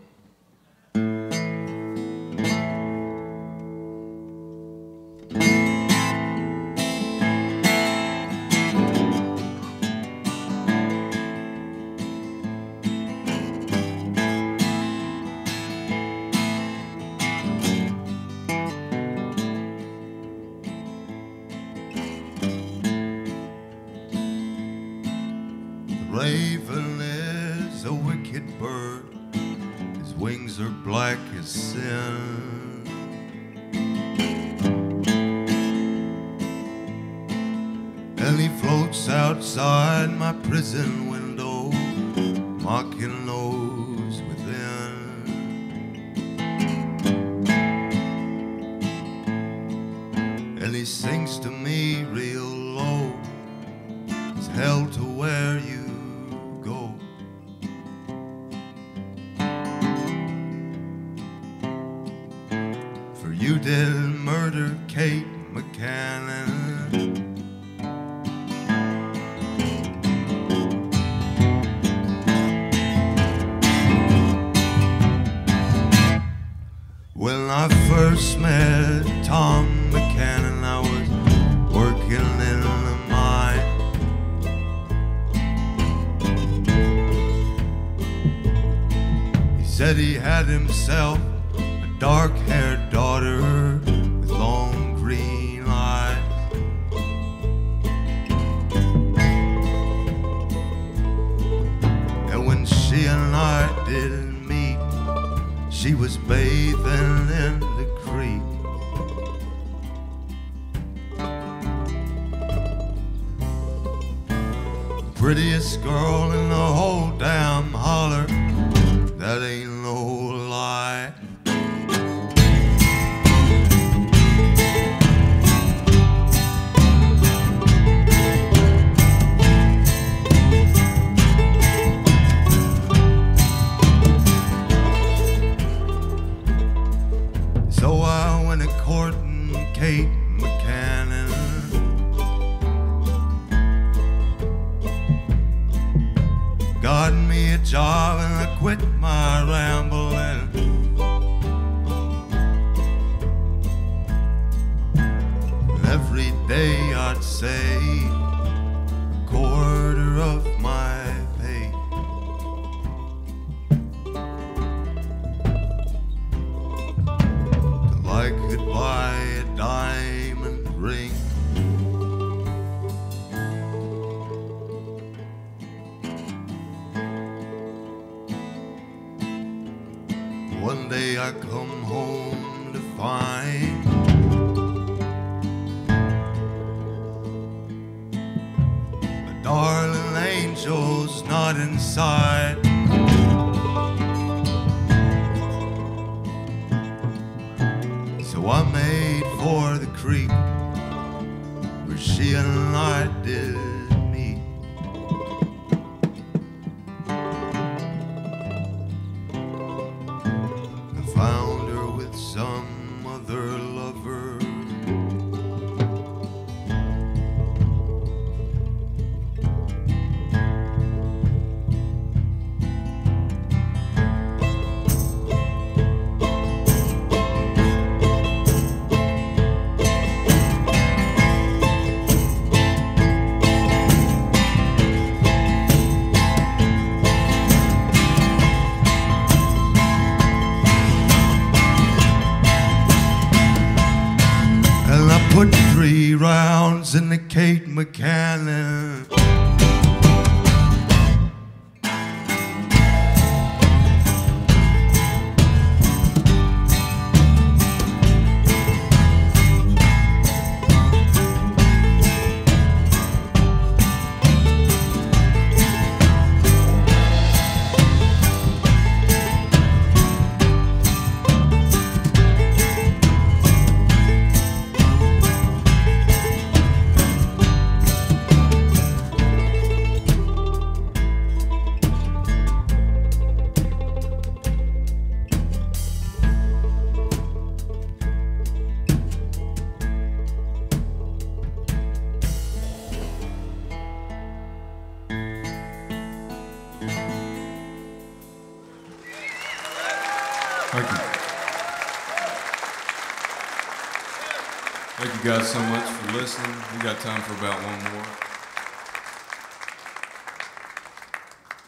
S11: time for about one more.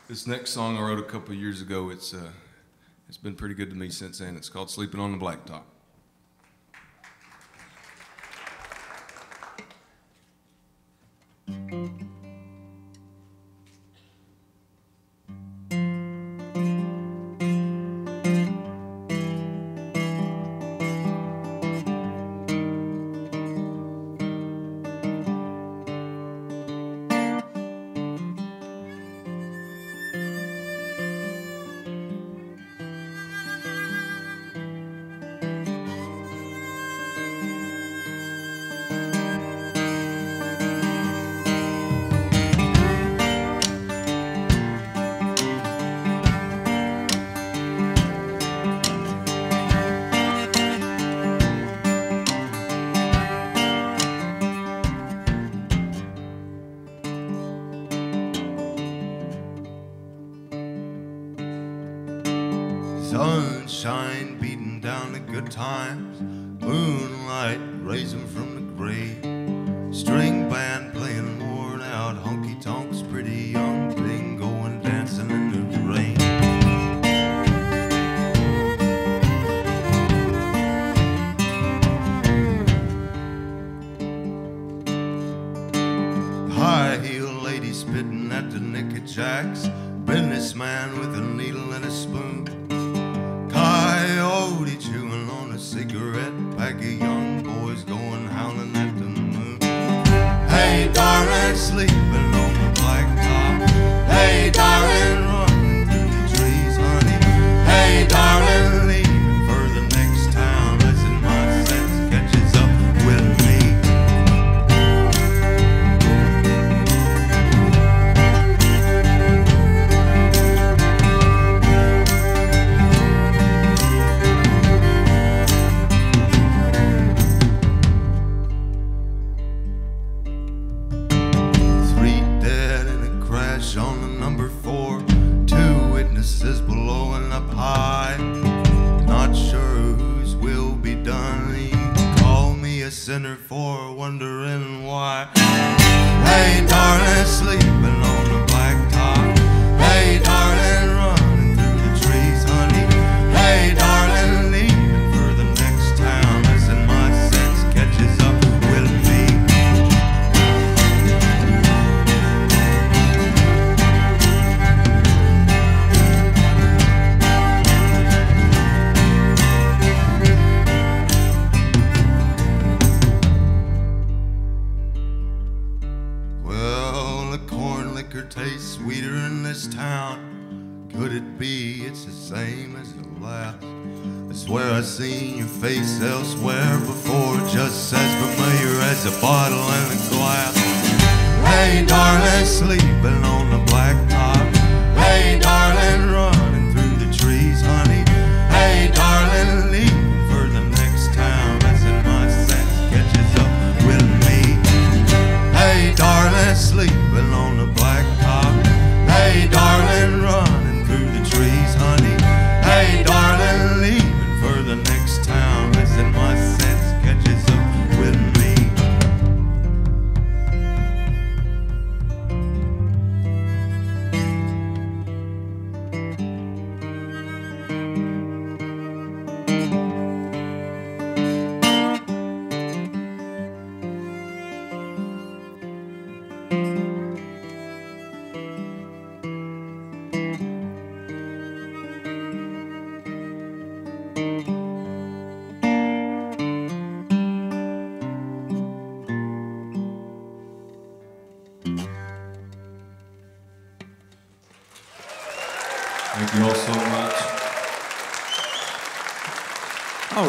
S11: This next song I wrote a couple years ago, it's, uh, it's been pretty good to me since then. It's called Sleeping on the Blacktop. Thank
S2: times.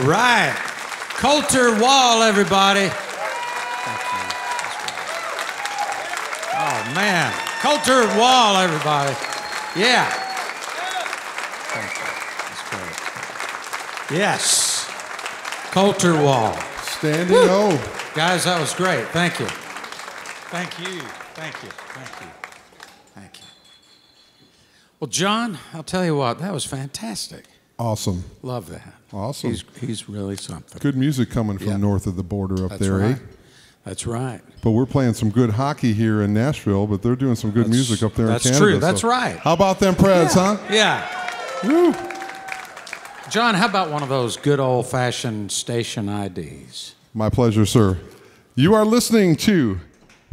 S2: Right. Colter Wall, everybody. Oh, man. Colter Wall, everybody. Yeah. Thank you. That's great. Yes. Colter Wall.
S1: Standing O.
S2: Guys, that was great. Thank you. Thank you. Thank you. Thank you. Thank you. Well, John, I'll tell you what, that was fantastic.
S1: Awesome.
S2: Love that.
S1: Awesome.
S2: He's, he's really something.
S1: Good music coming from
S2: Yeah.
S1: north of the border up
S2: That's
S1: there,
S2: right.
S1: eh?
S2: That's right.
S1: But we're playing some good hockey here in Nashville, but they're doing some good
S2: That's-
S1: music up there in Canada.
S2: That's true. That's
S1: so-
S2: right.
S1: How about them Preds, huh?
S2: Yeah.
S1: Woo.
S2: John, how about one of those good old fashioned station IDs?
S1: My pleasure, sir. You are listening to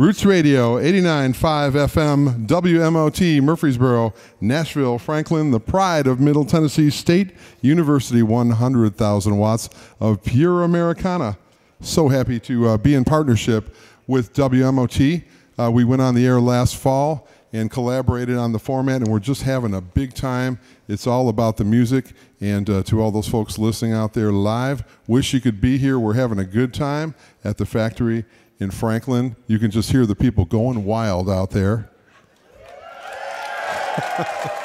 S1: Roots Radio 89.5 FM, WMOT, Murfreesboro, Nashville, Franklin, the pride of Middle Tennessee State University, 100,000 watts of pure Americana. So happy to uh, be in partnership with WMOT. Uh, we went on the air last fall and collaborated on the format, and we're just having a big time. It's all about the music. And uh, to all those folks listening out there live, wish you could be here. We're having a good time at the factory in Franklin. You can just hear the people going wild out there.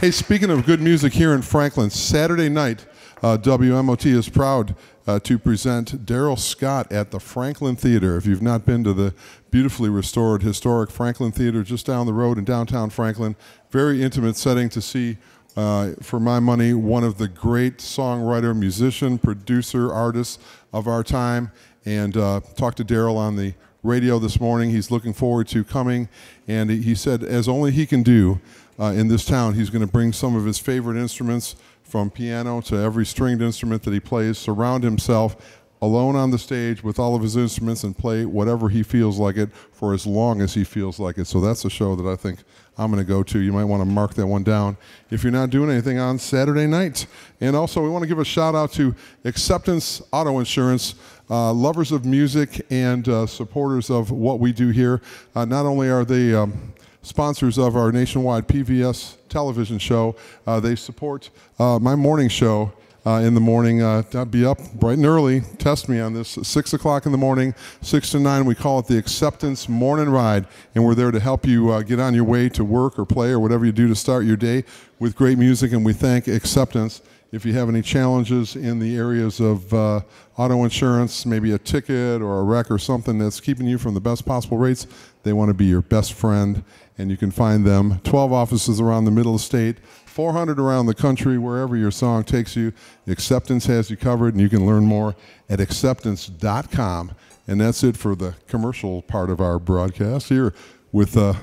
S1: Hey, speaking of good music here in Franklin, Saturday night, uh, WMOT is proud uh, to present Darrell Scott at the Franklin Theater. If you've not been to the beautifully restored historic Franklin Theater just down the road in downtown Franklin, very intimate setting to see, uh, for my money, one of the great songwriter, musician, producer, artists of our time. And uh, talked to Darrell on the radio this morning. He's looking forward to coming, and he said, as only he can do uh, in this town, he's going to bring some of his favorite instruments, from piano to every stringed instrument that he plays, surround himself alone on the stage with all of his instruments, and play whatever he feels like it for as long as he feels like it. So that's a show that I think I'm going to go to. You might want to mark that one down if you're not doing anything on Saturday night. And also, we want to give a shout out to Acceptance Auto Insurance uh, lovers of music and uh, supporters of what we do here. Uh, not only are they um, sponsors of our nationwide PBS television show, uh, they support uh, my morning show. Uh, in the morning, I'll be up bright and early. Test me on this. Six o'clock in the morning, six to nine. We call it the Acceptance Morning Ride, and we're there to help you get on your way to work or play or whatever you do to start your day with great music. And we thank Acceptance if you have any challenges in the areas of uh, auto insurance, maybe a ticket or a wreck or something that's keeping you from the best possible rates, they want to be your best friend. And you can find them 12 offices around the middle of the state, 400 around the country, wherever your song takes you. Acceptance has you covered, and you can learn more at acceptance.com. And that's it for the commercial part of our broadcast here with uh,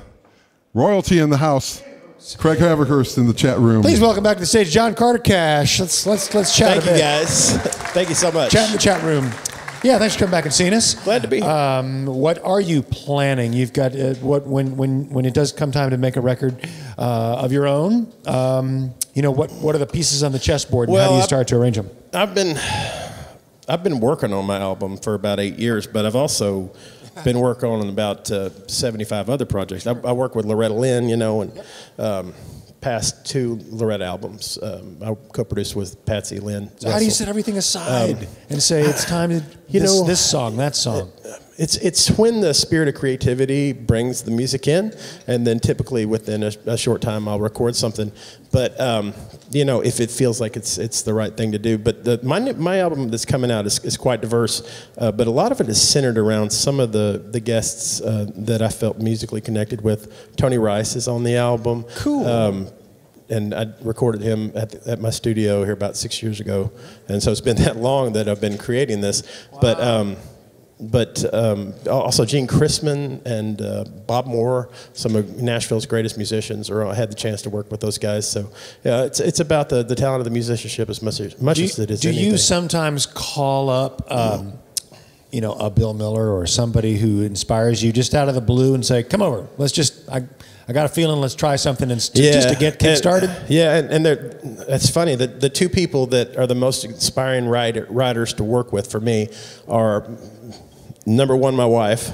S1: royalty in the house. Craig Havighurst in the chat room.
S3: Please welcome back to the stage John Carter Cash. Let's let's let's chat
S5: Thank
S3: a
S5: you, guys. Thank you so much.
S3: Chat in the chat room. Yeah, thanks for coming back and seeing us.
S5: Glad to be here.
S3: Um, what are you planning? You've got uh, what when when when it does come time to make a record uh, of your own. Um, you know what what are the pieces on the chessboard, and how do you
S5: I-
S3: start to arrange them?
S5: I've been I've been working on my album for about eight years, but I've also been working on about uh, 75 other projects. I, I work with Loretta Lynn, you know, and um, past two Loretta albums. Um, I co-produced with Patsy Lynn.
S3: So how do you set everything aside
S5: Um,
S3: and say it's time to
S5: you
S3: this,
S5: know-
S3: this song, that song?
S5: It's it's when the spirit of creativity brings the music in, and then typically within a, a short time I'll record something. But um, you know, if it feels like it's it's the right thing to do. But the, my my album that's coming out is, is quite diverse, uh, but a lot of it is centered around some of the the guests uh, that I felt musically connected with. Tony Rice is on the album.
S3: Cool.
S5: Um, and I recorded him at, the, at my studio here about six years ago, and so it's been that long that I've been creating this. But um, but um, also Gene Chrisman and uh, Bob Moore, some of Nashville's greatest musicians, or I had the chance to work with those guys. So yeah, it's it's about the, the talent of the musicianship as much as much
S3: Do
S5: as it is
S3: do
S5: anything.
S3: you sometimes call up, um, you know, a Bill Miller or somebody who inspires you just out of the blue and say, "Come over, let's just I, I got a feeling, let's try something and st- just to get kick
S5: and-
S3: started."
S5: Yeah, and, and it's funny that the two people that are the most inspiring writer, writers to work with for me are number one, my wife,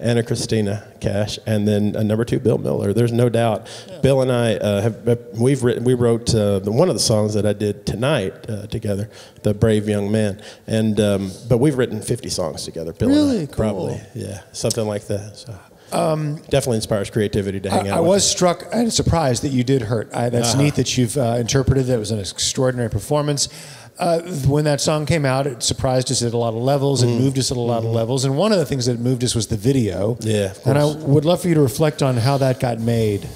S5: Ana Cristina Cash, and then uh, number two, Bill Miller. There's no doubt. Bill and I uh, have uh, we've written we wrote uh, the, one of the songs that I did tonight uh, together, "The Brave Young Man," and um, but we've written 50 songs together. Bill and I,
S3: Cool.
S5: probably, yeah, something like that. So. Definitely inspires creativity to hang
S3: I,
S5: out.
S3: I was struck and surprised that you did hurt. I, that's
S5: Uh-huh.
S3: neat that you've uh, interpreted that. It was an extraordinary performance. Uh, when that song came out, it surprised us at a lot of levels. It
S5: Mm.
S3: moved us at a lot of levels. And one of the things that moved us was the video.
S5: Yeah,
S3: And I would love for you to reflect on how that got made.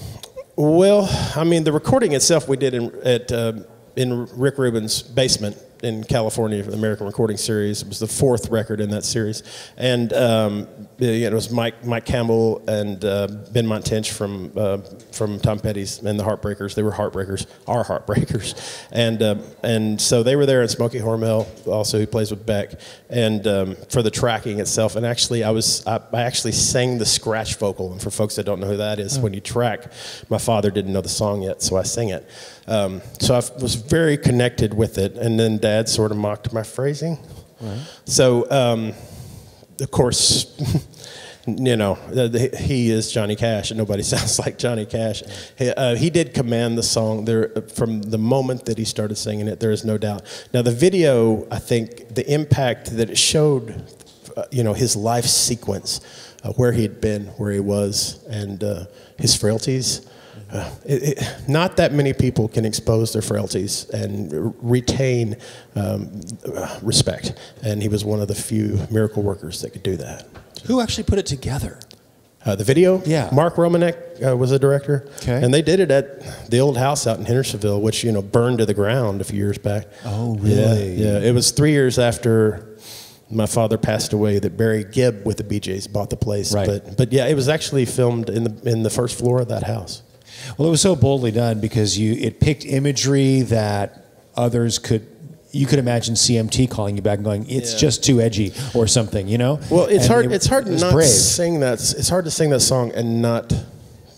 S5: Well, I mean, the recording itself we did in at uh, in Rick Rubin's basement in California for the American Recording Series. It was the fourth record in that series, and um, it was Mike Mike Campbell and uh, Benmont Tench from uh, from Tom Petty's and the Heartbreakers. They were Heartbreakers, our Heartbreakers, and uh, and so they were there. And Smokey Hormel also who plays with Beck, and um, for the tracking itself. And actually, I was I, I actually sang the scratch vocal. And for folks that don't know who that is, when you track, my father didn't know the song yet, so I sang it. Um, so I was very connected with it, and then Dad sort of mocked my phrasing. So, um, of course, you know, he is Johnny Cash, and nobody sounds like Johnny Cash. He, uh, he did command the song there from the moment that he started singing it. There is no doubt. Now, the video, I think, the impact that it showed, uh, you know, his life sequence, uh, where he'd been, where he was, and uh, his frailties. Uh, it, it, not that many people can expose their frailties and r- retain um, respect, and he was one of the few miracle workers that could do that.
S3: Who actually put it together?
S5: Uh, the video,
S3: Yeah.
S5: Mark Romanek uh, was the director,
S3: Okay.
S5: and they did it at the old house out in Hendersonville, which you know burned to the ground a few years back.
S3: Oh, really?
S5: Yeah, yeah. It was three years after my father passed away that Barry Gibb with the Bee Gees bought the place.
S3: Right.
S5: But but yeah, it was actually filmed in the in the first floor of that house.
S3: Well, it was so boldly done because you it picked imagery that others could. You could imagine CMT calling you back and going, "It's
S5: Yeah.
S3: just too edgy" or something, you know.
S5: Well, it's
S3: And
S5: hard.
S3: it-
S5: it's hard
S3: it
S5: not
S3: brave.
S5: sing that. It's hard to sing that song and not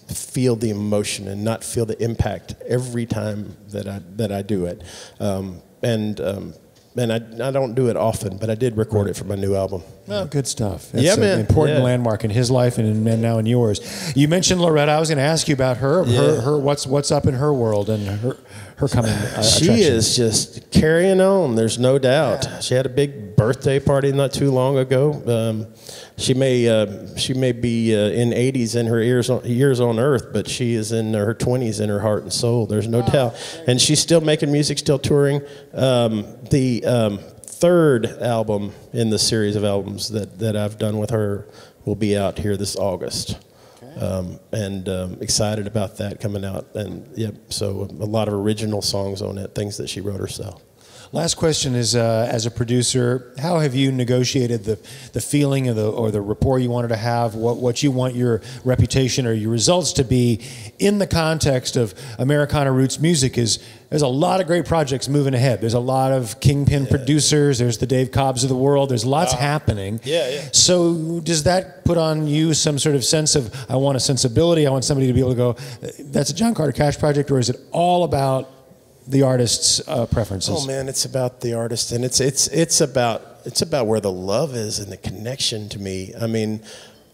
S5: feel the emotion and not feel the impact every time that I that I do it. Um, and um, and I, I don't do it often, but I did record it for my new album.
S3: Oh, good stuff.
S5: Yeah,
S3: an
S5: man.
S3: important
S5: Yeah.
S3: landmark in his life and, in, and now in yours. You mentioned Loretta. I was going to ask you about her. Her,
S5: Yeah.
S3: her what's what's up in her world and her her coming. Uh,
S5: she
S3: attraction.
S5: is just carrying on. There's no doubt. She had a big birthday party not too long ago. Um, she may uh, she may be uh, in 80s in her years on, years on Earth, but she is in her 20s in her heart and soul. There's no doubt, and she's still making music, still touring. Um, the um, third album in the series of albums that that I've done with her will be out here this August. Um, and um, excited about that coming out, and yep. So a lot of original songs on it, things that she wrote herself.
S3: Last question is, uh, as a producer, how have you negotiated the, the feeling or the, or the rapport you wanted to have, what, what you want your reputation or your results to be in the context of Americana Roots music is there's a lot of great projects moving ahead. There's a lot of kingpin producers. There's the Dave Cobbs of the world. There's lots happening.
S5: Yeah, yeah.
S3: So does that put on you some sort of sense of, I want a sensibility, I want somebody to be able to go, that's a John Carter Cash project, or is it all about the artist's uh, preferences?
S5: Oh man, it's about the artist, and it's it's it's about it's about where the love is and the connection to me. I mean,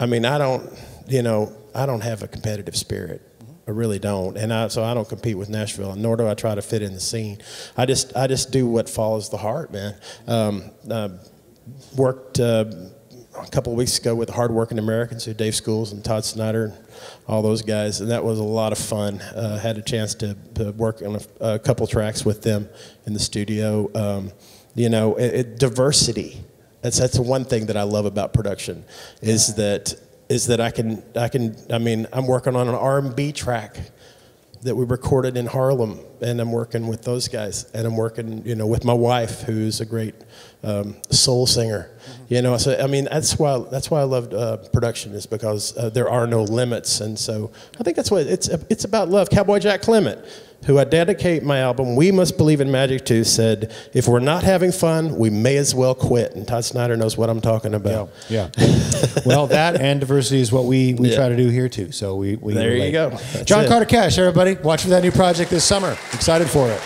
S5: I mean, I don't, you know, I don't have a competitive spirit. I really don't, and I, so I don't compete with Nashville, nor do I try to fit in the scene. I just I just do what follows the heart, man. Um, uh, worked uh, a couple weeks ago with Hardworking Americans, who Dave Schools and Todd Snider, and all those guys, and that was a lot of fun. Uh, had a chance to, to work on a, a couple tracks with them in the studio. Um, you know, it, it, diversity. That's that's the one thing that I love about production is that is that I can I can I mean I'm working on an R&B track that we recorded in Harlem, and I'm working with those guys, and I'm working, you know, with my wife, who's a great um, soul singer. You know, so I mean, that's why that's why I loved uh, production is because uh, there are no limits, and so I think that's what it's it's about love. Cowboy Jack Clement, who I dedicate my album "We Must Believe in Magic" to, said, "If we're not having fun, we may as well quit." And Todd Snider knows what I'm talking about.
S3: Yeah. well, that and diversity is what we, we
S5: Yeah.
S3: try to do here too. So we, we
S5: There you go. That's
S3: John
S5: it.
S3: Carter Cash, everybody, watch for that new project this summer. Excited for it.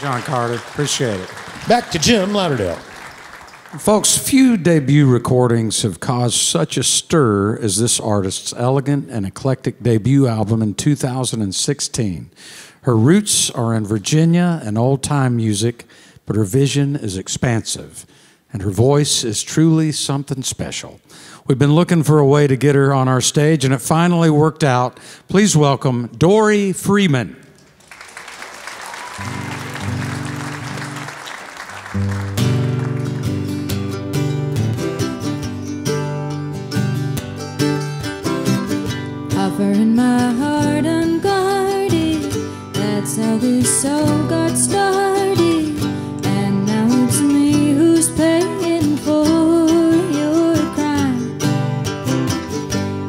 S2: John Carter, appreciate it.
S3: Back to Jim Lauderdale.
S2: Folks, few debut recordings have caused such a stir as this artist's elegant and eclectic debut album in 2016. Her roots are in Virginia and old time music, but her vision is expansive, and her voice is truly something special. We've been looking for a way to get her on our stage, and it finally worked out. Please welcome Dori Freeman.
S14: Offer in my heart unguarded. That's how this all got started. And now it's me who's paying for your crime.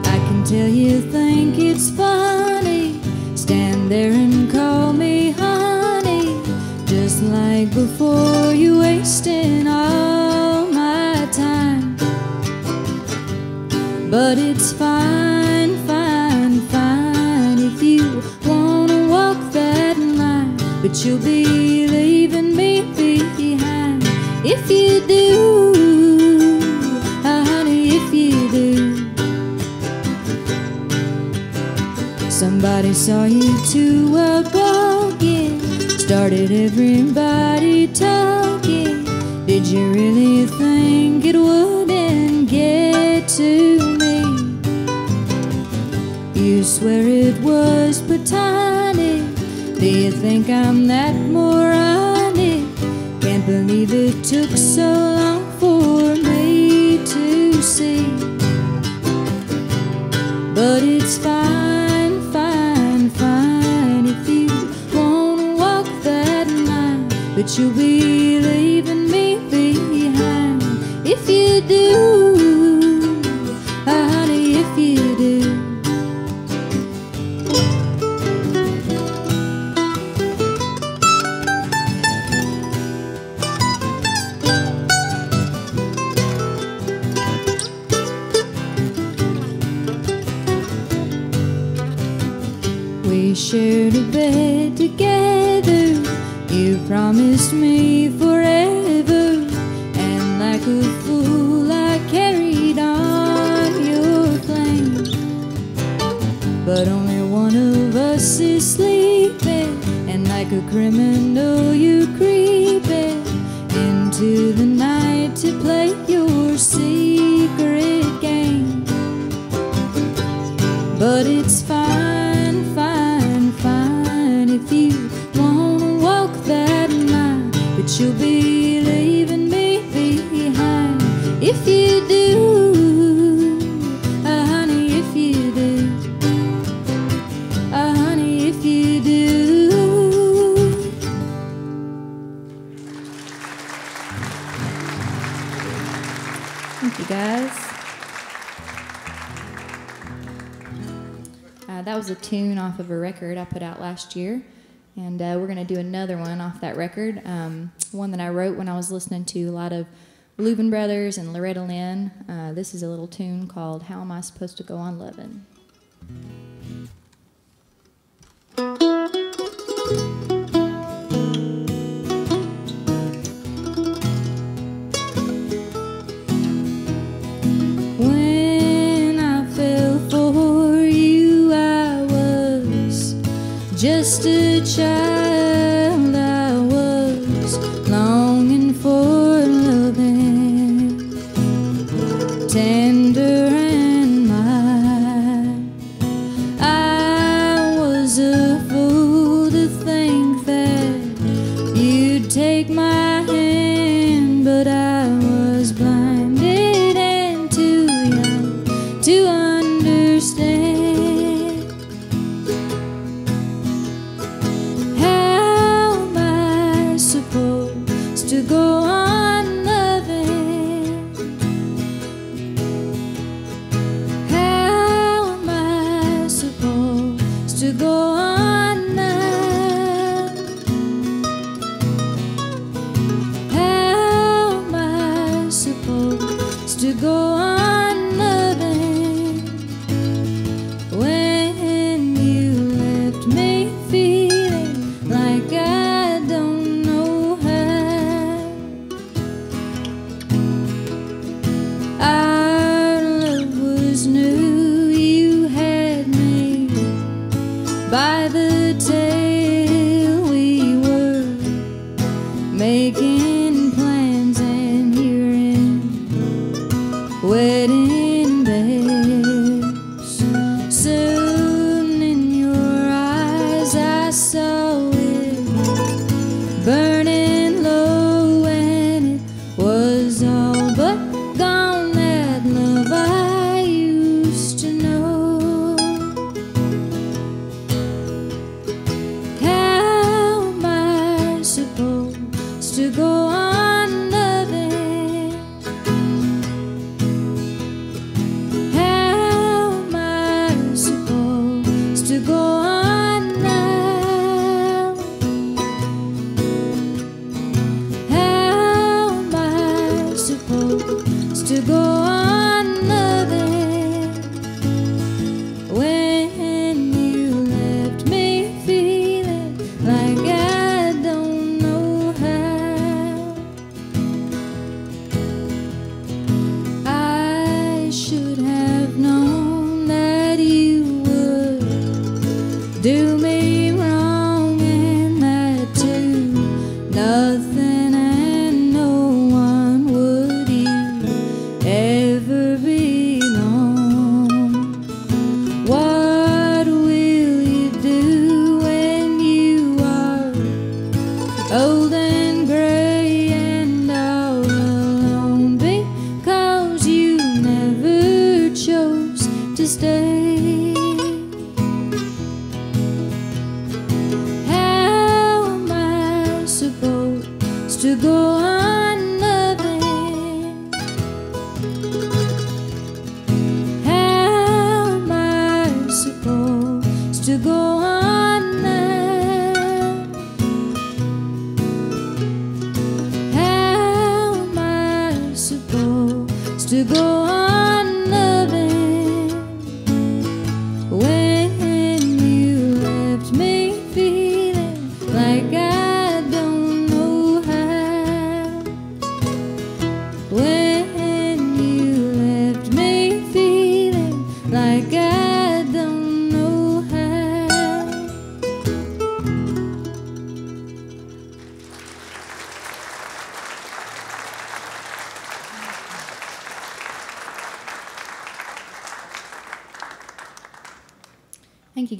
S14: I can tell you think it's funny. Stand there and call me honey. Just like before, you wasting all my time. But it's fine, But you'll be leaving me behind if you do, ah, honey, if you do. Somebody saw you two out walking, started everybody talking. Did you really think it wouldn't get to me? You swear it was platonic. Do you think I'm that moronic? Can't believe it took so long for me to see. But it's fine, fine, fine if you wanna walk that line. But you'll be leaving me behind if you do, promised me forever. And like a fool, I carried on your flame. But only one of us is sleeping. And like a criminal, you creeping into you'll be leaving me behind if you do, ah, honey, if you do, ah, honey, if you do. Thank you, guys. Uh, that was a tune off of a record I put out last year. And uh, we're going to do another one off that record. Um, one that I wrote when I was listening to a lot of Louvin Brothers and Loretta Lynn. Uh, this is a little tune called How Am I Supposed to Go On Lovin'? Just a child.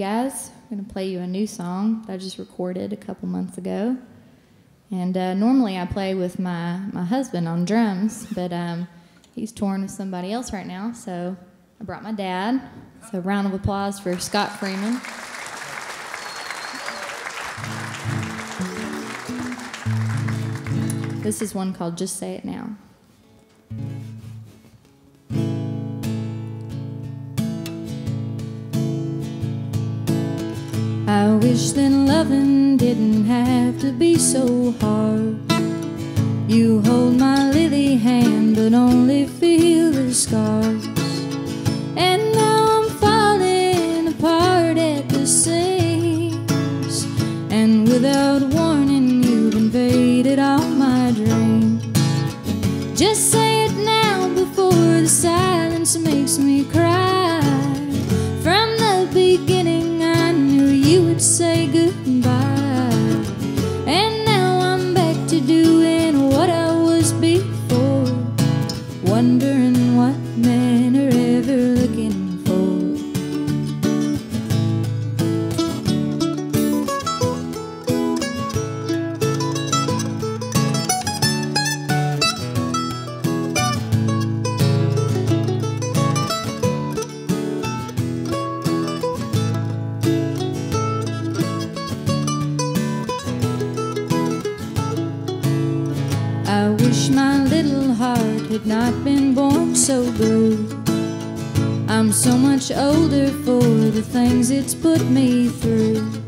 S15: Guys. I'm going to play you a new song that I just recorded a couple months ago. And uh, normally I play with my, my husband on drums, but um, he's touring with somebody else right now. So I brought my dad. So round of applause for Scott Freeman. This is one called Just Say It Now.
S14: I wish that loving didn't have to be so hard. You hold my lily hand, but only feel the scars. And now I'm falling apart at the seams. And without warning, you've invaded all my dreams. Just say it now before the silence makes me cry. Say goodbye. Had not been born so blue. I'm so much older for the things it's put me through.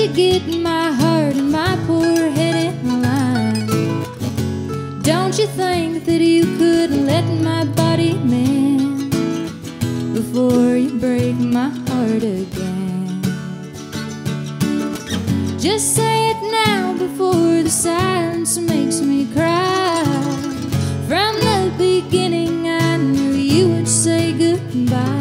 S14: To get my heart and my poor head in line. Don't you think that you could let my body mend before you break my heart again? Just say it now before the silence makes me cry. From the beginning, I knew you would say goodbye.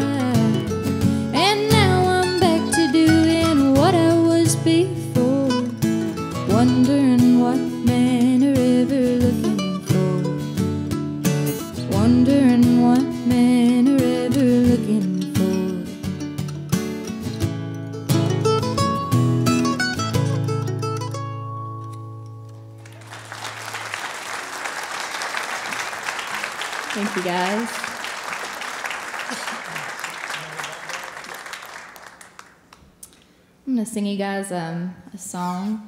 S15: Sing you guys um, a song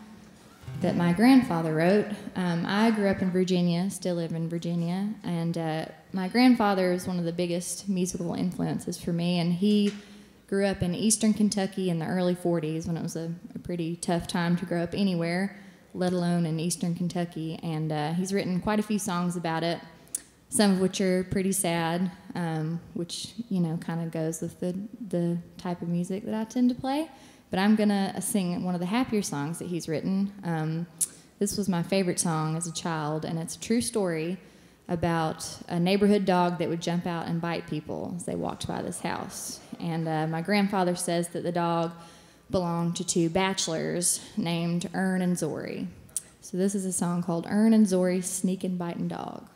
S15: that my grandfather wrote. Um, I grew up in Virginia, still live in Virginia, and uh, my grandfather is one of the biggest musical influences for me, and he grew up in eastern Kentucky in the early 40s when it was a, a pretty tough time to grow up anywhere, let alone in eastern Kentucky, and uh, he's written quite a few songs about it some of which are pretty sad, um, which you know kind of goes with the the type of music that I tend to play. But I'm gonna sing one of the happier songs that he's written. Um, this was my favorite song as a child, and it's a true story about a neighborhood dog that would jump out and bite people as they walked by this house. And uh, my grandfather says that the dog belonged to two bachelors named Ern and Zori. So this is a song called Ern and Zori's Sneakin' Bitin' Dog.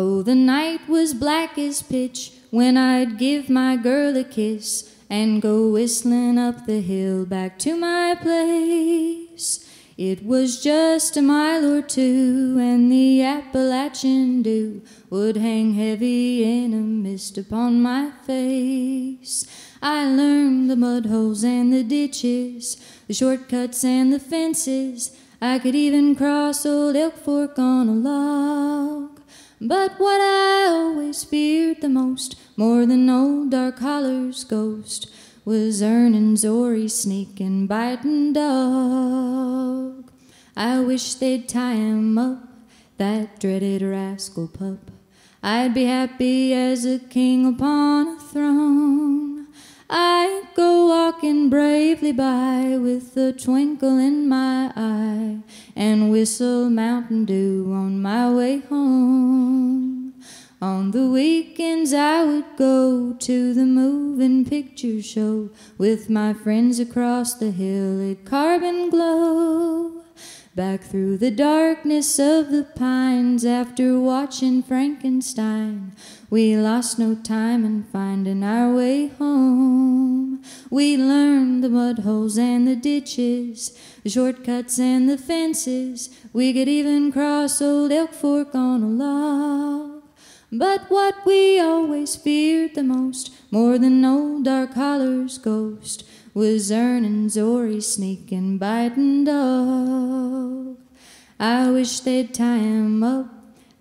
S14: Oh, the night was black as pitch when I'd give my girl a kiss and go whistling up the hill back to my place. It was just a mile or two, and the Appalachian dew would hang heavy in a mist upon my face. I learned the mud holes and the ditches, the shortcuts and the fences. I could even cross old Elk Fork on a log. But what I always feared the most, more than old Dark Holler's ghost, was earning Zori's sneaking, biting dog. I wish they'd tie him up, that dreaded rascal pup. I'd be happy as a king upon a throne. I'd go walking bravely by with a twinkle in my eye and whistle Mountain Dew on my way home. On the weekends, I would go to the moving picture show with my friends across the hill at Carbon Glow. Back through the darkness of the pines after watching Frankenstein, we lost no time in finding our way home. We learned the mud holes and the ditches, the shortcuts and the fences. We could even cross old Elk Fork on a log. But what we always feared the most, more than old Dark Holler's ghost, was earning Zori's sneaking, biting dog. I wish they'd tie him up,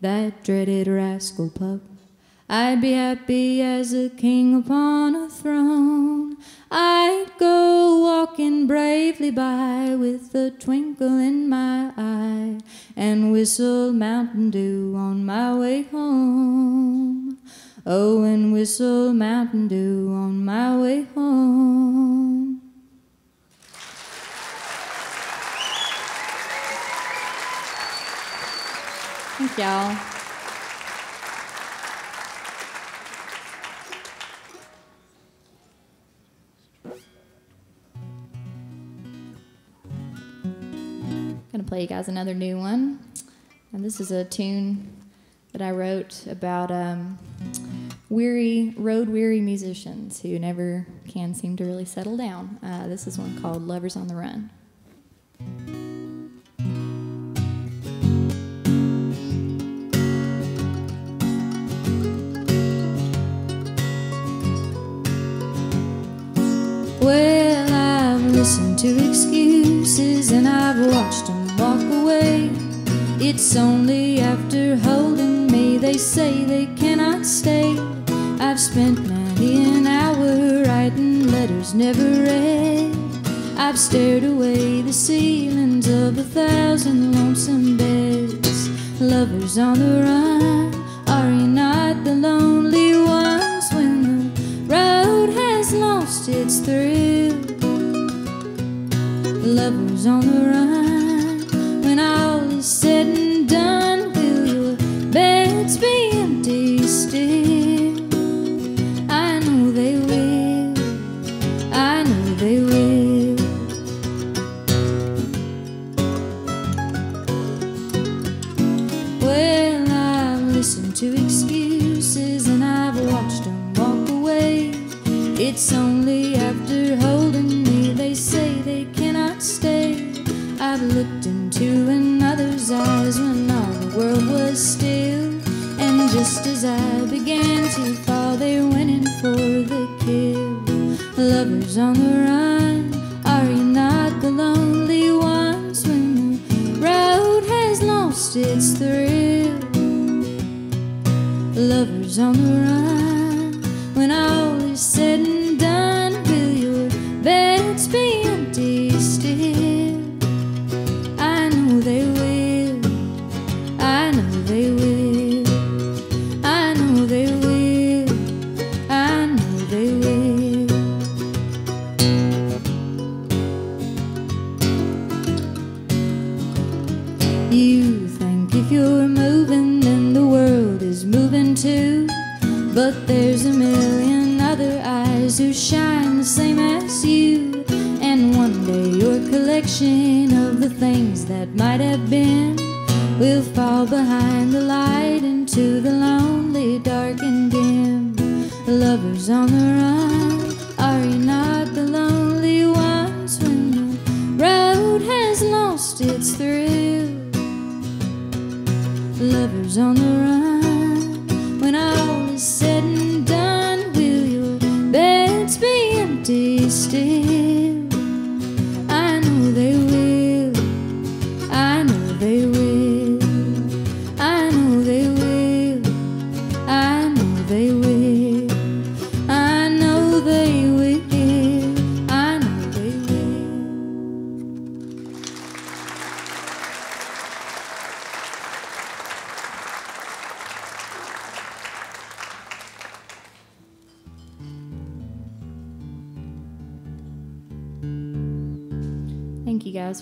S14: that dreaded rascal pup. I'd be happy as a king upon a throne. I'd go walking bravely by with a twinkle in my eye and whistle Mountain Dew on my way home. Oh, and whistle Mountain Dew on my way home.
S15: Thank y'all. Play you guys another new one. And this is a tune that I wrote about um, weary, road weary musicians who never can seem to really settle down. Uh, this is one called Lovers on the Run.
S14: Listened to excuses and I've watched them walk away. It's only after holding me they say they cannot stay. I've spent many an hour writing letters never read. I've stared away the ceilings of a thousand lonesome beds. Lovers on the run, are you not the lonely ones when the road has lost its thrill? Lovers on the run, as I began to fall, they went in for the kill. Lovers on the run, are you not the lonely ones when the road has lost its thrill? Lovers on the run, when all is said and your collection of the things that might have been We'll fall behind the light into the lonely, dark, and dim. Lovers on the run, are you not the lonely ones when the road has lost its thrill? Lovers on the run,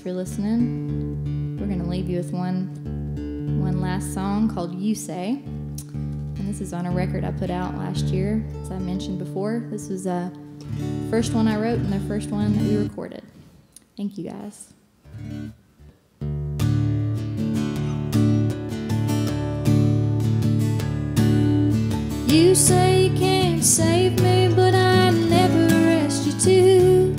S15: for listening. We're gonna leave you with one one last song called You Say. And this is on a record I put out last year, as I mentioned before. This was the first one I wrote and the first one that we recorded. Thank you guys.
S14: You say you can't save me, but I never asked you to.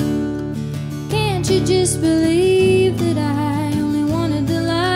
S14: Can't you just believe that I only wanted to lie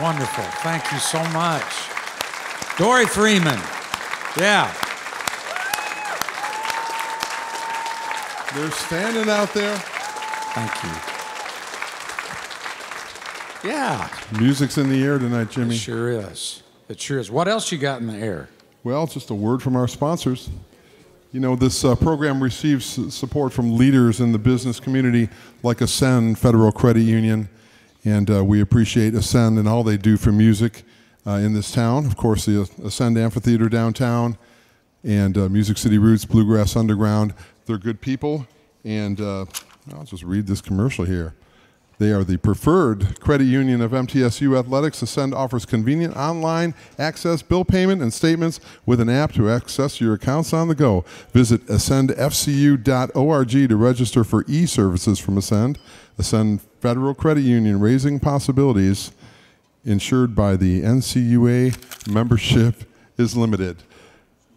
S2: wonderful. Thank you so much. Dori Freeman. Yeah.
S1: They're standing out there.
S2: Thank you. Yeah.
S1: Music's in the air tonight, Jimmy.
S2: It sure is. It sure is. What else you got in the air?
S1: Well, just a word from our sponsors. You know, this uh, program receives support from leaders in the business community like Ascend Federal Credit Union, and uh, we appreciate Ascend and all they do for music uh, in this town. Of course, the Ascend Amphitheater downtown and uh, Music City Roots, Bluegrass Underground. They're good people, and uh, I'll just read this commercial here. They are the preferred credit union of MTSU Athletics. Ascend offers convenient online access, bill payment, and statements with an app to access your accounts on the go. Visit ascendfcu.org to register for e services from Ascend. Ascend Federal Credit Union, raising possibilities, insured by the NCUA. Membership is limited.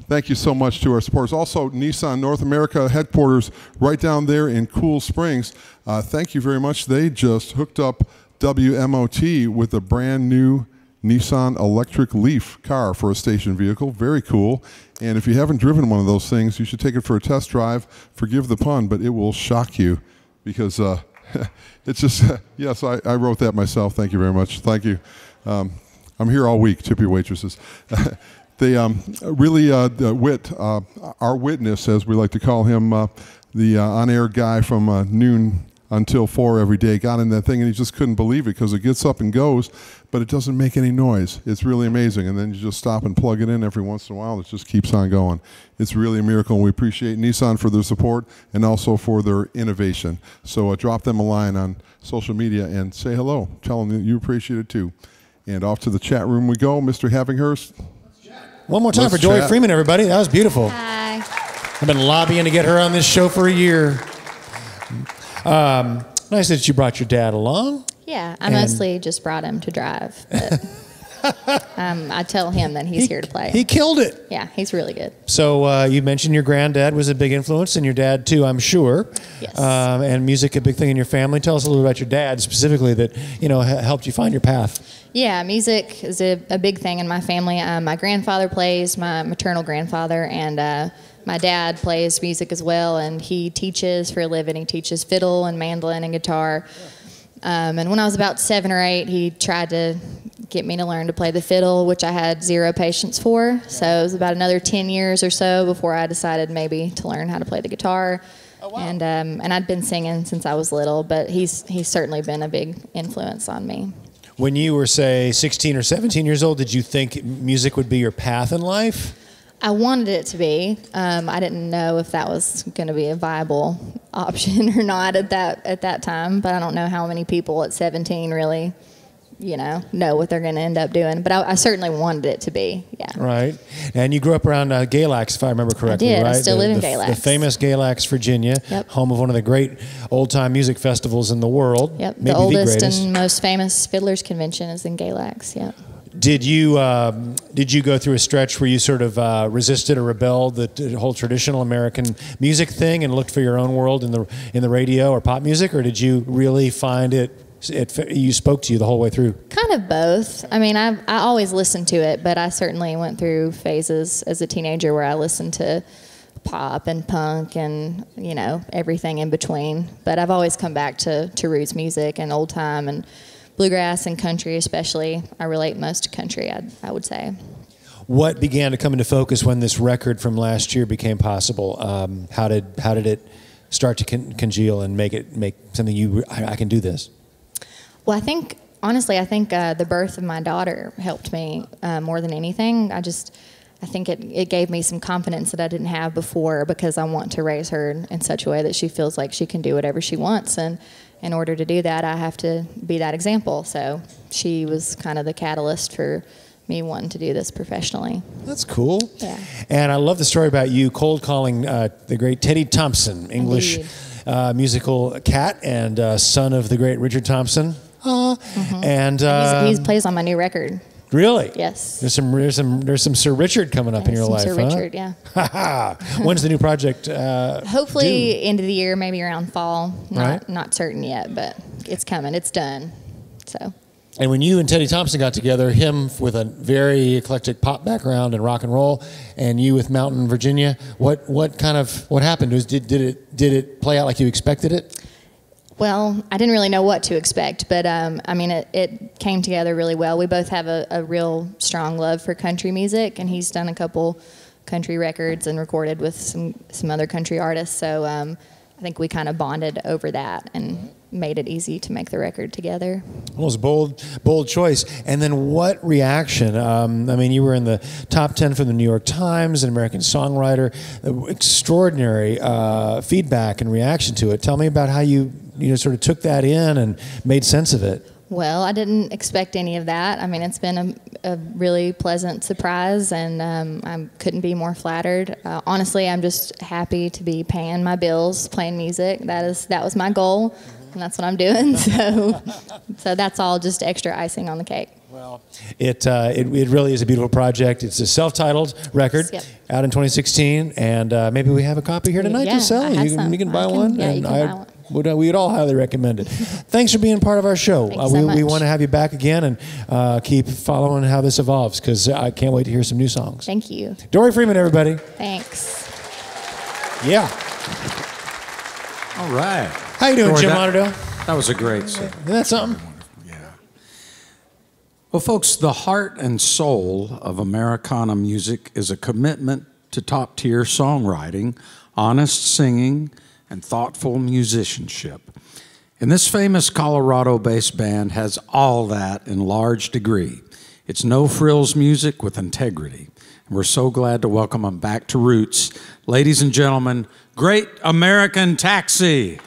S1: Thank you so much to our supporters. Also, Nissan North America headquarters right down there in Cool Springs. Uh, thank you very much. They just hooked up WMOT with a brand new Nissan electric Leaf car for a station vehicle. Very cool. And if you haven't driven one of those things, you should take it for a test drive. Forgive the pun, but it will shock you because uh, it's just, yes, I, I wrote that myself. Thank you very much. Thank you. Um, I'm here all week. Tip your waitresses. they um, really uh, the wit uh, our witness as we like to call him uh, the uh, on-air guy from uh, noon until four every day got in that thing and he just couldn't believe it because it gets up and goes but it doesn't make any noise it's really amazing and then you just stop and plug it in every once in a while it just keeps on going it's really a miracle and we appreciate nissan for their support and also for their innovation so uh, drop them a line on social media and say hello tell them that you appreciate it too and off to the chat room we go mr Havighurst
S3: One more time
S1: Let's
S3: for Dori
S1: chat.
S3: Freeman, everybody. That was beautiful.
S15: Hi.
S3: I've been lobbying to get her on this show for a year. Um, nice that you brought your dad along.
S15: Yeah, I
S3: And-
S15: mostly just brought him to drive. But, um, I tell him that he's here to play.
S3: He killed it.
S15: yeah, he's really good.
S3: So uh, you mentioned your granddad was a big influence, and your dad too, I'm sure.
S15: Yes.
S3: Um, and music a big thing in your family. Tell us a little about your dad specifically that you know helped you find your path.
S15: Yeah, music is a, a big thing in my family. Um, my grandfather plays, my maternal grandfather, and uh, my dad plays music as well. And he teaches for a living. He teaches fiddle and mandolin and guitar. Um, and when I was about seven or eight, he tried to get me to learn to play the fiddle, which I had zero patience for. So it was about another 10 years or so before I decided maybe to learn how to play the guitar. Oh, wow. And um, and I'd been singing since I was little, but he's he's certainly been a big influence on me.
S3: When you were say 16 or 17 years old, did you think music would be your path in life?
S15: I wanted it to be. Um, I didn't know if that was going to be a viable option or not at that at that time. But I don't know how many people at 17 really, you know, know what they're going to end up doing. But I, I certainly wanted it to be. Yeah.
S3: Right. And you grew up around uh, Galax, if I remember correctly,
S15: did. I still
S3: the,
S15: live in
S3: the,
S15: Galax.
S3: The famous Galax, Virginia,
S15: Yep.
S3: home of one of the great old time music festivals in the world.
S15: Yep.
S3: Maybe
S15: the oldest
S3: greatest.
S15: and most famous fiddlers convention is in Galax. Yep.
S3: Did you um, did you go through a stretch where you sort of uh, resisted or rebelled the whole traditional American music thing and looked for your own world in the in the radio or pop music, or did you really find it? It you spoke to you the whole way through.
S15: Kind of both. I mean, I I always listened to it, but I certainly went through phases as a teenager where I listened to pop and punk and you know everything in between. But I've always come back to to roots music and old time and bluegrass and country, especially. I relate most to country. I, I would say.
S3: What began to come into focus when this record from last year became possible? Um, how did how did it start to con- congeal and make it make something you I, I can do this?
S15: Well, I think honestly, I think uh, the birth of my daughter helped me uh, more than anything. I just, I think it, it gave me some confidence that I didn't have before because I want to raise her in such a way that she feels like she can do whatever she wants. And in order to do that, I have to be that example. So she was kind of the catalyst for me wanting to do this professionally.
S3: That's cool.
S15: Yeah.
S3: And I love the story about you cold calling uh, the great Teddy Thompson, English uh, musical cat and uh, son of the great Richard Thompson. Ah. And uh,
S15: he plays on my new record.
S3: Really,
S15: Yes.
S3: There's some there's some there's some Sir Richard coming up in your life,
S15: Sir
S3: huh?
S15: Richard, yeah.
S3: When's the new project? Uh,
S15: Hopefully, end of the year, maybe around fall. Not
S3: Right.
S15: not certain yet, but it's coming. It's done. So
S3: And when you and Teddy Thompson got together, him with a very eclectic pop background and rock and roll, and you with Mountain Virginia, what what kind of what happened? Was did did it did it play out like you expected it?
S15: Well, I didn't really know what to expect, but um, I mean, it, it came together really well. We both have a, a real strong love for country music, and he's done a couple country records and recorded with some, some other country artists. So um, I think we kind of bonded over that and made it easy to make the record together.
S3: Well, it was a bold, bold choice. And then what reaction? Um, I mean, you were in the top 10 for the New York Times, an American songwriter. Extraordinary uh, feedback and reaction to it. Tell me about how you, you know, sort of took that in and made sense of it.
S15: Well, I didn't expect any of that. I mean, it's been a, a really pleasant surprise, and um, I couldn't be more flattered. Uh, honestly, I'm just happy to be paying my bills, playing music. That is that was my goal, and that's what I'm doing. So, so that's all just extra icing on the cake.
S3: Well, it, uh, it, it really is a beautiful project. It's a self-titled record
S15: Yep.
S3: out in 2016, and uh, maybe we have a copy here tonight
S15: Yeah,
S3: to sell.
S15: I have
S3: you, can,
S15: some.
S3: you can
S15: I
S3: buy
S15: can-
S3: one,
S15: yeah, you can
S3: I
S15: buy one.
S3: Would uh, we would all highly recommend it. Thanks for being part of our show. Uh,
S15: you so
S3: we, we want to have you back again and uh, keep following how this evolves because I can't wait to hear some new songs.
S15: Thank you.
S3: Dori Freeman, everybody.
S15: Thanks.
S3: Yeah.
S2: All right.
S3: How you doing,
S2: Boy,
S3: Jim
S2: that-
S3: Lauderdale?
S2: That was a great set.
S3: Isn't that something? Yeah.
S2: Well, folks, the heart and soul of Americana music is a commitment to top tier songwriting, honest singing, and thoughtful musicianship. And this famous Colorado based band has all that in large degree. It's no frills music with integrity. And we're so glad to welcome them back to Roots. Ladies and gentlemen, Great American Taxi.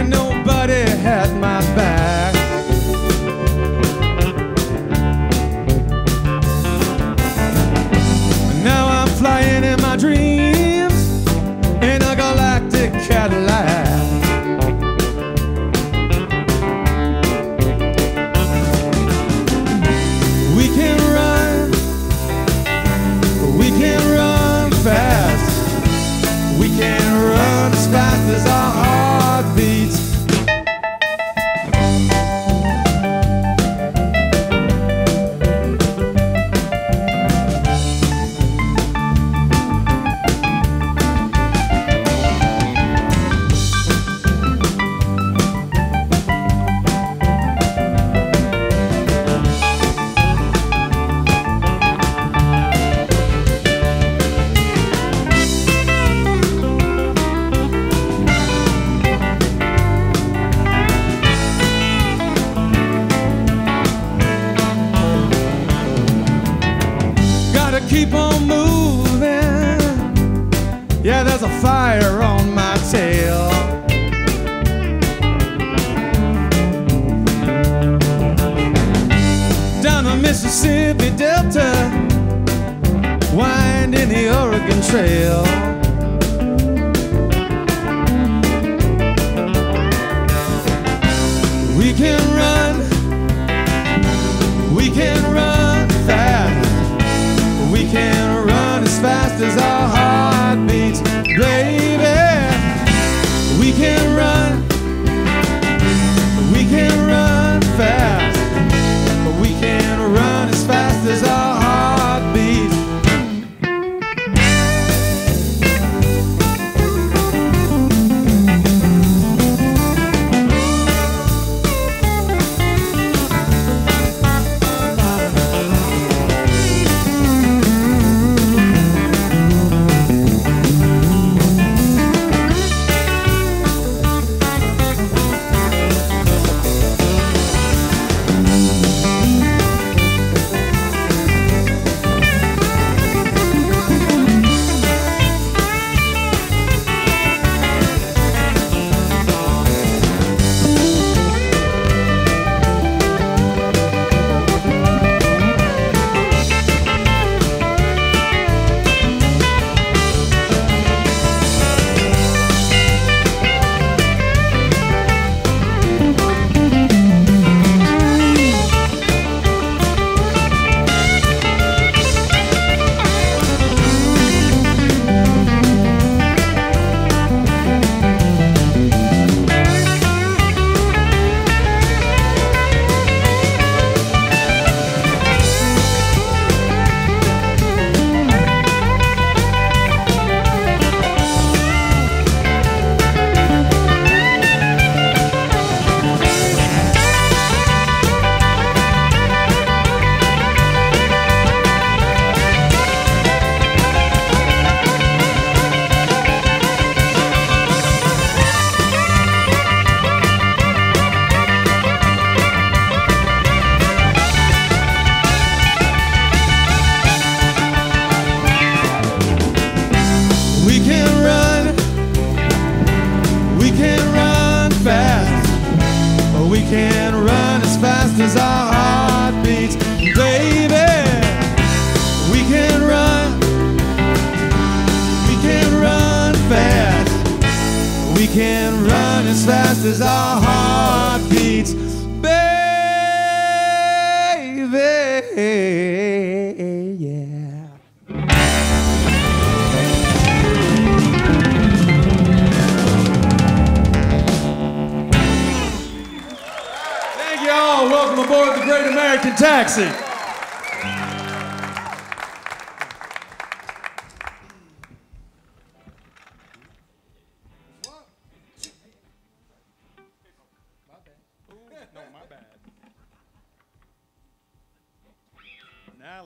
S16: And nobody had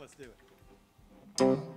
S11: let's do it.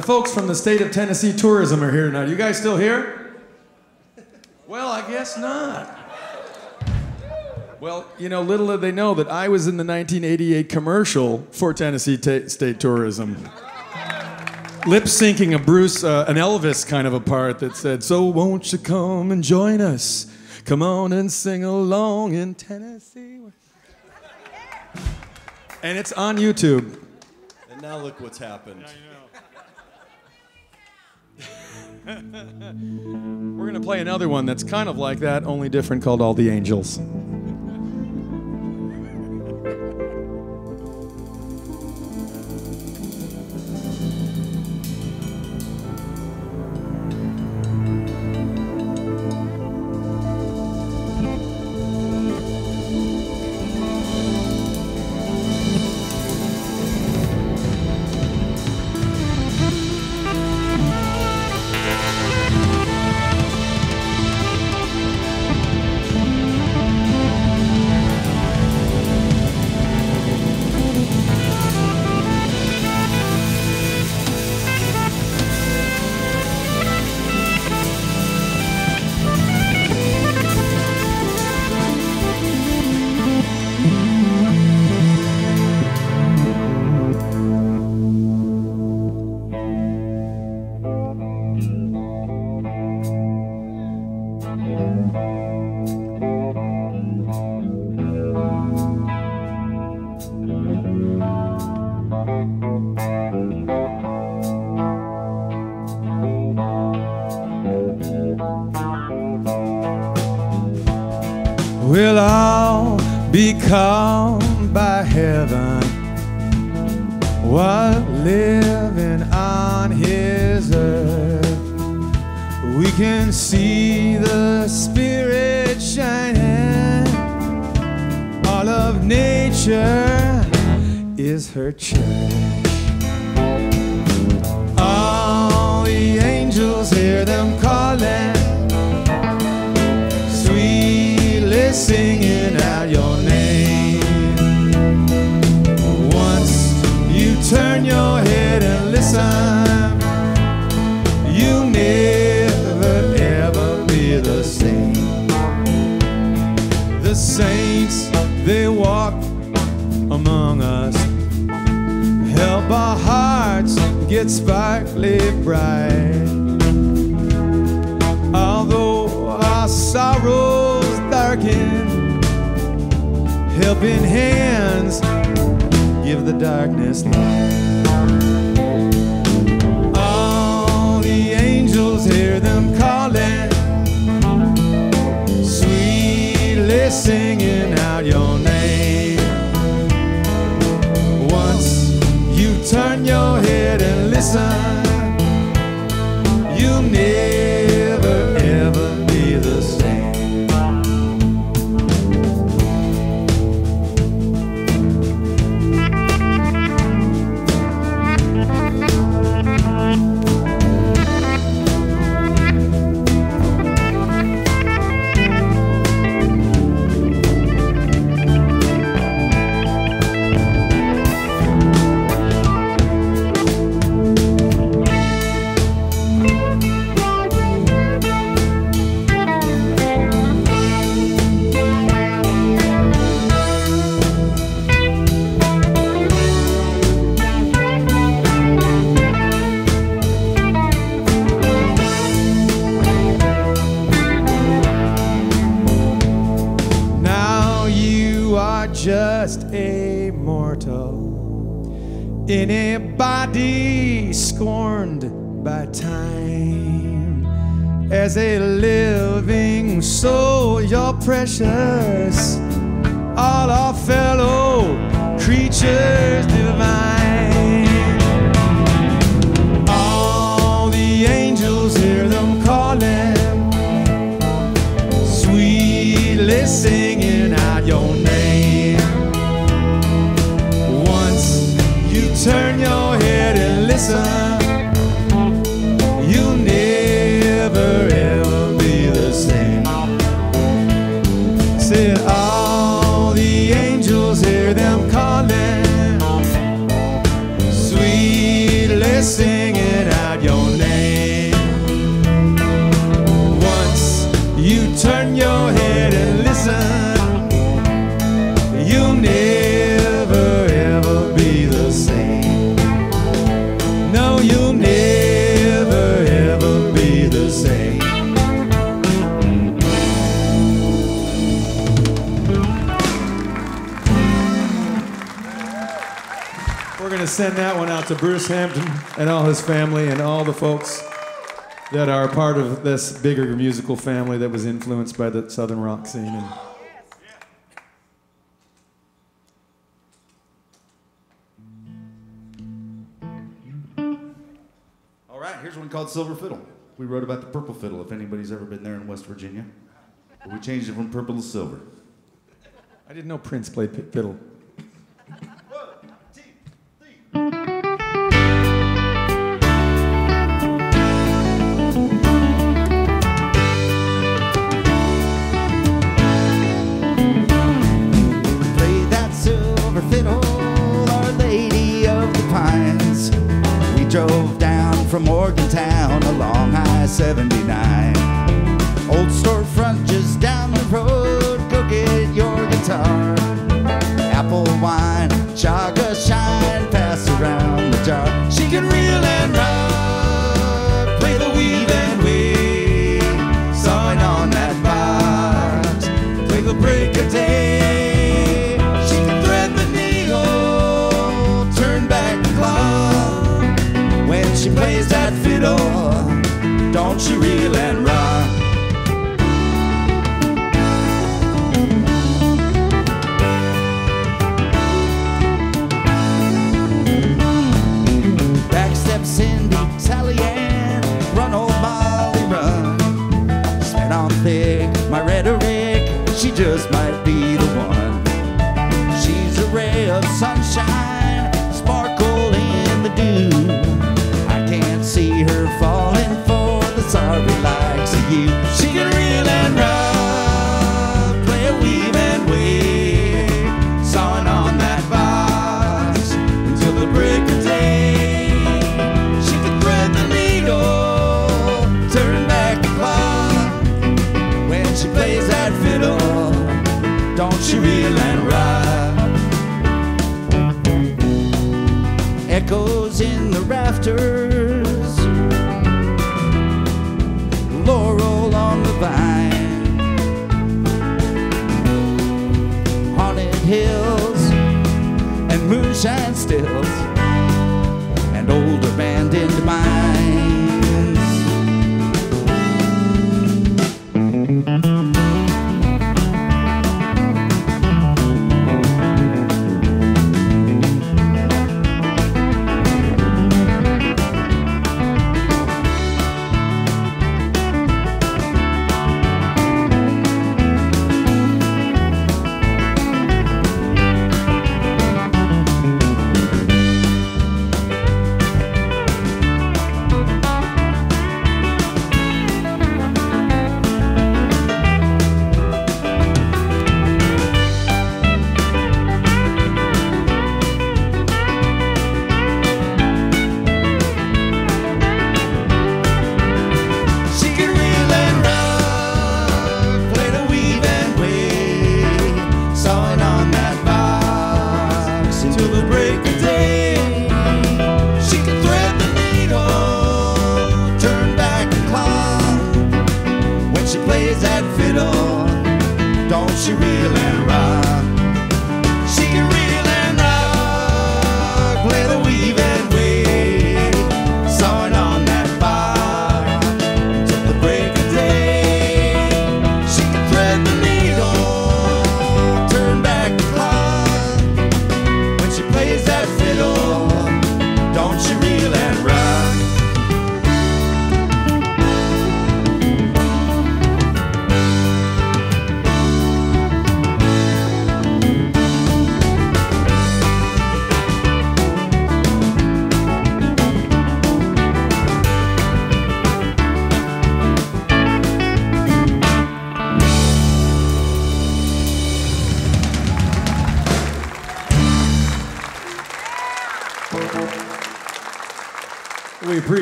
S17: The
S10: folks from the state of Tennessee Tourism are here tonight. You guys still here? Well, I guess not. Well, you know, little did they know that I was in the 1988 commercial for Tennessee Ta- State Tourism. Lip syncing a Bruce, uh, an Elvis kind of a part that said, So won't you come and join us? Come on and sing along in Tennessee. And it's on YouTube.
S5: And now look what's happened.
S10: We're going to play another one that's kind of like that, only different, called All the Angels. send that one out to Bruce Hampton and all his family and all the folks that are part of this bigger musical family that was influenced by the Southern rock scene. And,
S18: All right, here's one called Silver Fiddle. We wrote about the purple fiddle, if anybody's ever been there in West Virginia. We changed it from purple to silver.
S10: I didn't know Prince played fiddle
S19: drove down from Morgantown along I-79. Old storefront just down the road, go get your guitar. Apple wine, chocolate. She real rafters, laurel on the vine, haunted hills and moonshine stills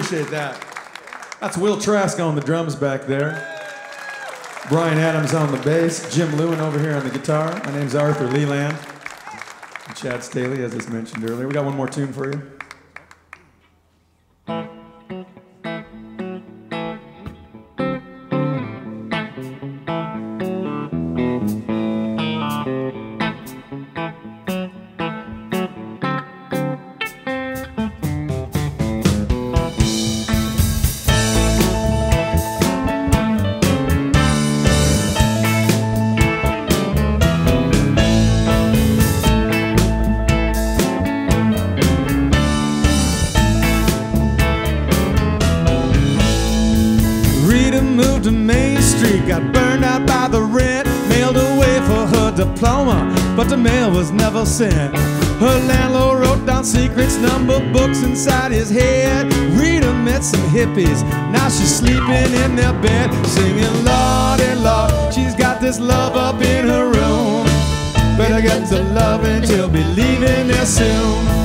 S16: appreciate that. That's Will Trask on the drums back there. Brian Adams on the bass. Jim Lewin over here on the guitar. My name's Arthur Lee Land. And Chad Staehly, as I mentioned earlier. We got one more tune for you.
S10: Sent. Her landlord wrote down secrets, number books inside his head. Rita met some hippies, now she's sleeping in their bed, singing Lordy Lord. She's got this love up in her room. Better get to loving, she'll be leaving there soon.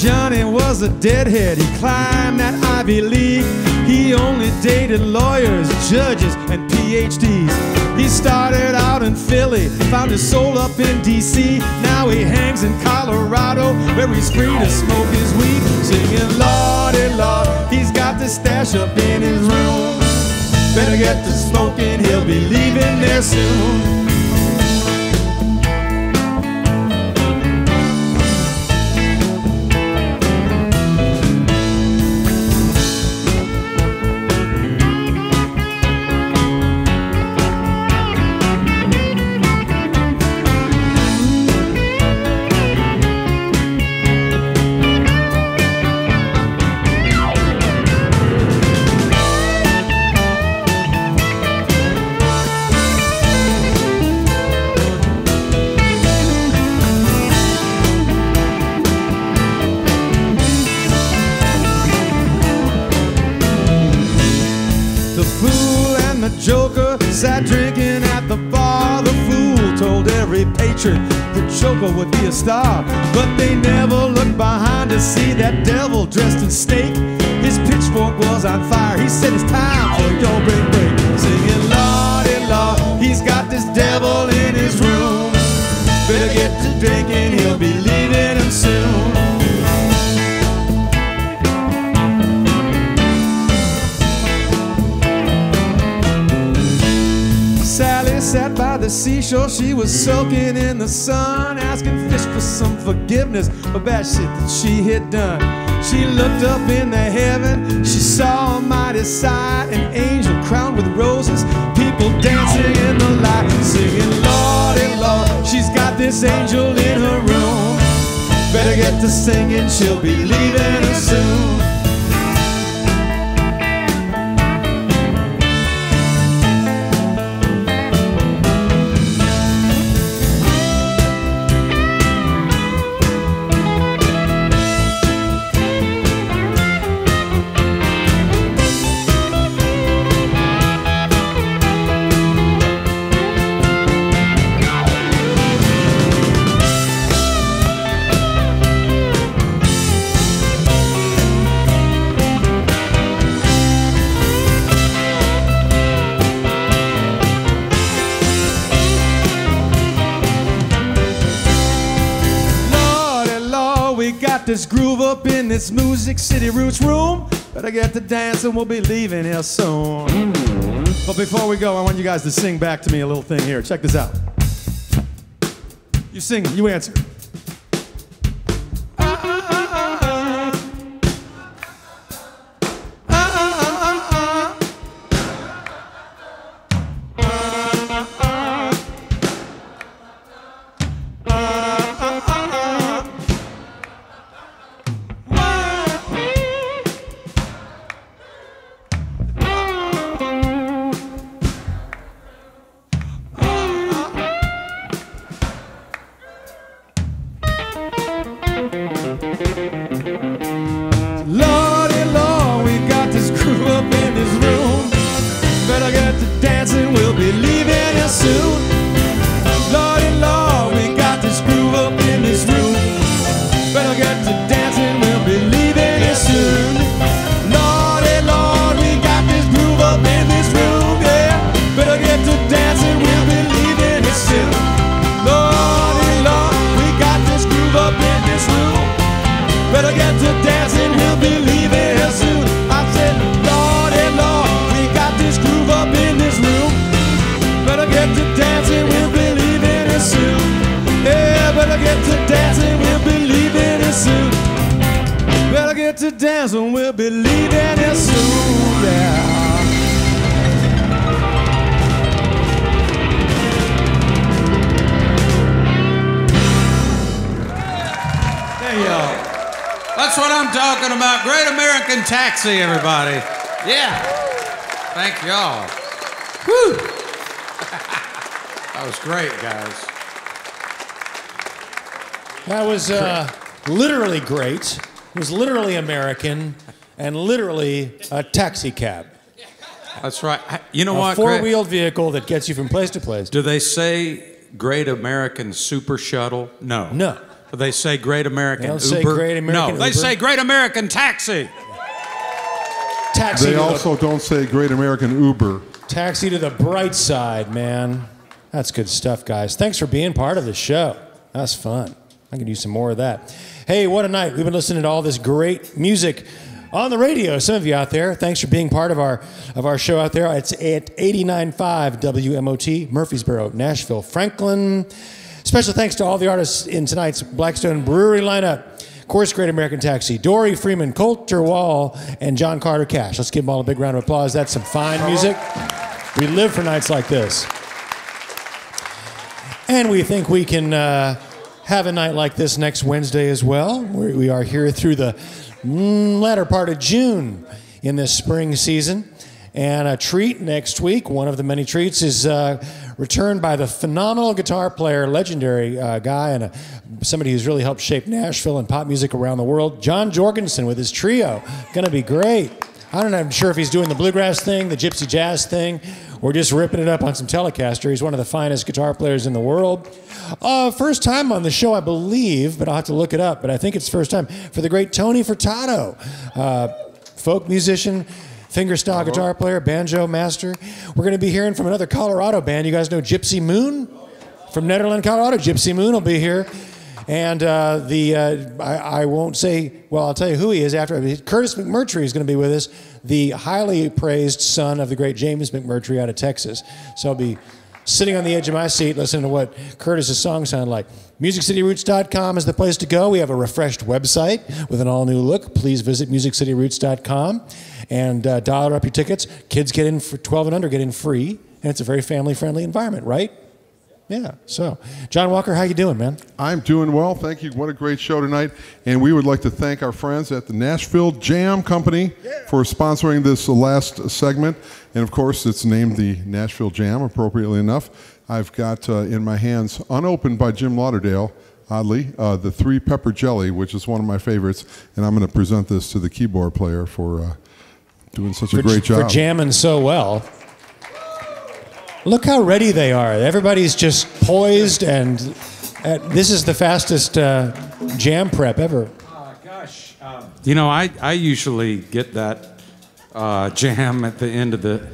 S10: Johnny was a deadhead. He climbed that Ivy League. He only dated lawyers, judges, and PhDs. He started out in Philly, found his soul up in DC. Now he hangs in Colorado, where he's free to smoke his weed, singing Lordy Lord. He's got the stash up in his room. Better get to smoking, he'll be leaving there soon. Every the Joker would be a star. But they never looked behind to see that devil dressed in steak. His pitchfork was on fire. He said it's time for your break seashore. She was soaking in the sun, asking fish for some forgiveness for bad shit that she had done. She looked up in the heaven. She saw a mighty sight, an angel crowned with roses, people dancing in the light, singing, Lordy, eh, Lord. She's got this angel in her room. Better get to singing, she'll be leaving us soon. This groove up in this Music City Roots room. Better get to dancing, we'll be leaving here soon. But before we go, I want you guys to sing back to me a little thing here. Check this out. You sing, you answer.
S2: Was
S3: uh, literally great. It was literally American and literally a taxi cab.
S2: That's right. You know
S3: a
S2: what? Greg?
S3: four-wheeled vehicle that gets you from place to place.
S2: Do they say Great American Super Shuttle? No.
S3: No.
S2: Do they say Great American
S3: They don't
S2: Uber?
S3: say Great American
S2: no, they
S3: Uber.
S2: say Great American Taxi.
S3: Taxi
S1: They
S3: to the-
S1: also don't say Great American Uber.
S3: Taxi to the bright side, man. That's good stuff, guys. Thanks for being part of the show. That's fun. I could use some more of that. Hey, what a night. We've been listening to all this great music on the radio. Some of you out there, thanks for being part of our of our show out there. It's at 89.5 WMOT, Murfreesboro, Nashville, Franklin. Special thanks to all the artists in tonight's Blackstone Brewery lineup. Of course, Great American Taxi, Dori Freeman, Colter Wall, and John Carter Cash. Let's give them all a big round of applause. That's some fine music. We live for nights like this. And we think we can uh, have a night like this next Wednesday as well. We are here through the mm, latter part of June in this spring season. And a treat next week, one of the many treats, is uh, returned by the phenomenal guitar player, legendary uh, guy, and a, somebody who's really helped shape Nashville and pop music around the world, John Jorgensen with his trio. Gonna be great. I don't sure if he's doing the bluegrass thing, the gypsy jazz thing, or just ripping it up on some Telecaster. He's one of the finest guitar players in the world. Uh, first time on the show, I believe, but I'll have to look it up. But I think it's first time for the great Tony Furtado, uh, folk musician, fingerstyle guitar player, banjo master. We're going to be hearing from another Colorado band. You guys know Gipsy Moon from Nederland, Colorado. Gipsy Moon will be here. And uh, the uh, I, I won't say. Well, I'll tell you who he is after. Curtis McMurtry is going to be with us, the highly praised son of the great James McMurtry out of Texas. So I'll be sitting on the edge of my seat listening to what Curtis's songs sound like. MusicCityRoots.com is the place to go. We have a refreshed website with an all new look. Please visit MusicCityRoots.com and uh, dollar up your tickets. Kids get in for 12 and under get in free, and it's a very family friendly environment, right? Yeah. So, John Walker, how you doing, man?
S1: I'm doing well, thank you. What a great show tonight. And we would like to thank our friends at the Nashville Jam Company for sponsoring this last segment. And of course, it's named the Nashville Jam, appropriately enough. I've got uh, in my hands, unopened by Jim Lauderdale, oddly, uh, the Three Pepper Jelly, which is one of my favorites. And I'm going to present this to the keyboard player for uh, doing such a great job.
S3: For jamming so well. Look how ready they are. Everybody's just poised, and uh, this is the fastest uh, jam prep ever.
S2: gosh. You know, I, I usually get that uh, jam at the end of the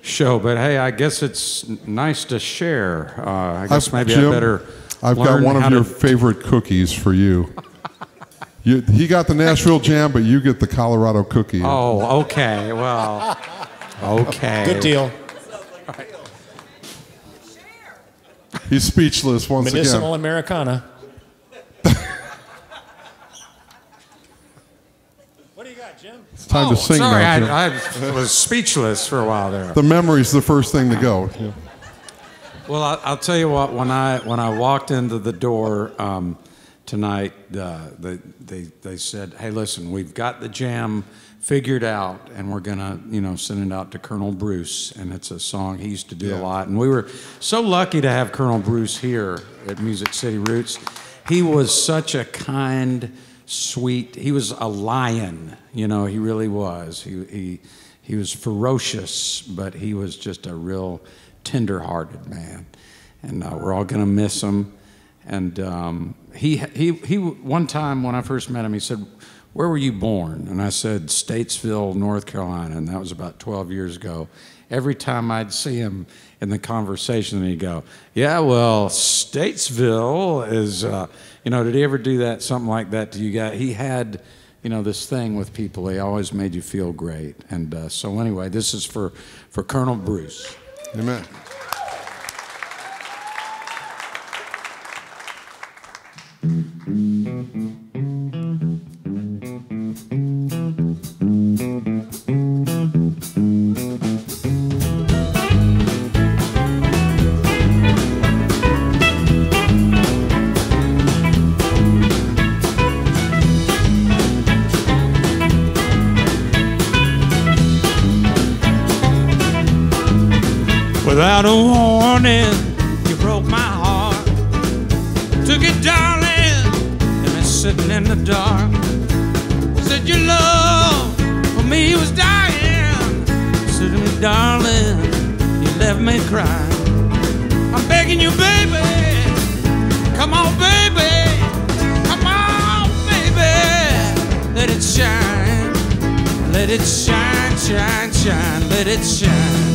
S2: show, but hey, I guess it's nice to share. Uh, I guess
S1: I've-
S2: maybe
S1: Jim,
S2: I better.
S1: I've got one
S2: how
S1: of your
S2: to-
S1: favorite cookies for you. you. He got the Nashville Jam, but you get the Colorado cookie.
S2: Oh, okay. Well, okay.
S3: Good deal.
S1: He's speechless once again.
S3: Medicinal
S1: again.
S3: Americana. What do you got, Jim?
S1: It's time
S2: oh,
S1: to sing
S2: sorry,
S1: now. Jim.
S2: I, I was speechless for a while there.
S1: The memory's the first thing to go.
S2: Well, I, I'll tell you what. When I when I walked into the door um, tonight, uh, they, they they said, "Hey, listen, we've got the jam figured out, and we're gonna, you know, send it out to Colonel Bruce." And it's a song he used to do a lot. And we were so lucky to have Colonel Bruce here at Music City Roots. He was such a kind, sweet. He was a lion. You know, he really was. He he he was ferocious, but he was just a real tender-hearted man, and uh, we're all gonna miss him. And um, he he he one time when I first met him, he said, "Where were you born?" And I said, "Statesville, North Carolina," and that was about 12 years ago. Every time I'd see him in the conversation, he'd go, "Yeah, well, Statesville is, uh, you know, did he ever do that something like that to you guys?" He had you know this thing with people he always made you feel great and uh, so anyway this is for for colonel bruce
S1: amen
S2: Without a warning, you broke my heart. Took it, darling, and it's sitting in the dark. Said your love for me was dying. Said to me, darling, you left me crying. I'm begging you, baby. Come on, baby. Come on, baby. Let it shine. Let it shine, shine, shine. Let it shine.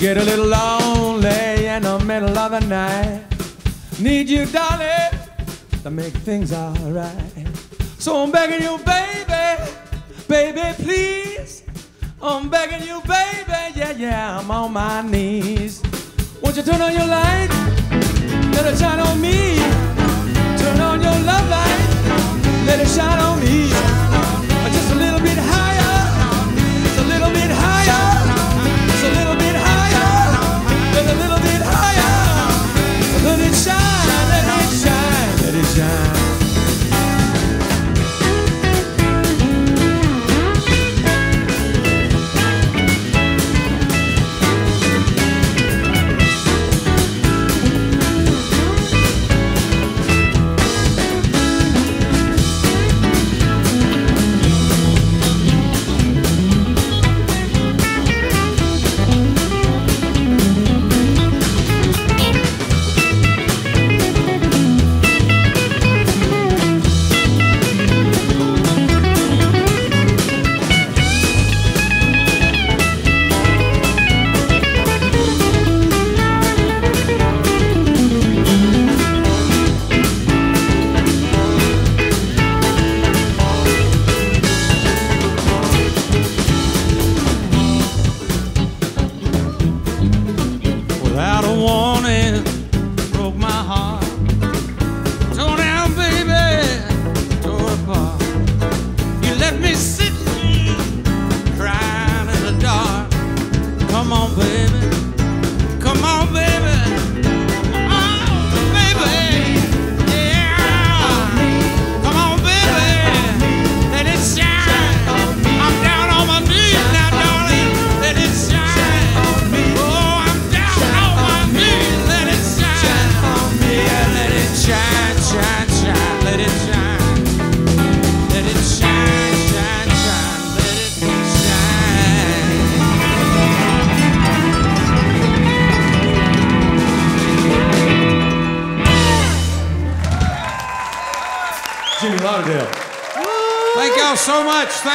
S10: Get a little lonely in the middle of the night. Need you, darling, to make things alright. So I'm begging you, baby, baby, please. I'm begging you, baby, yeah, yeah, I'm on my knees. Won't you turn on your light? Let it shine on me. Turn on your love light. Let it shine on me.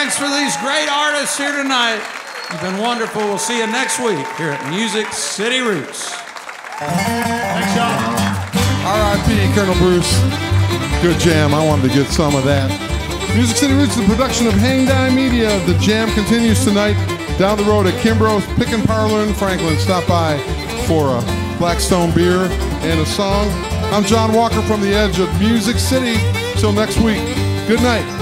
S2: Thanks for these great artists here tonight. You've been wonderful. We'll see you next week here at Music City Roots.
S1: Thanks, y'all. R.I.P. Colonel Bruce. Good jam. I wanted to get some of that. Music City Roots is a production of Hang Die Media. The jam continues tonight down the road at Kimbrough's Pick and Parlor in Franklin. Stop by for a Blackstone beer and a song. I'm John Walker from the edge of Music City. Till next week. Good night.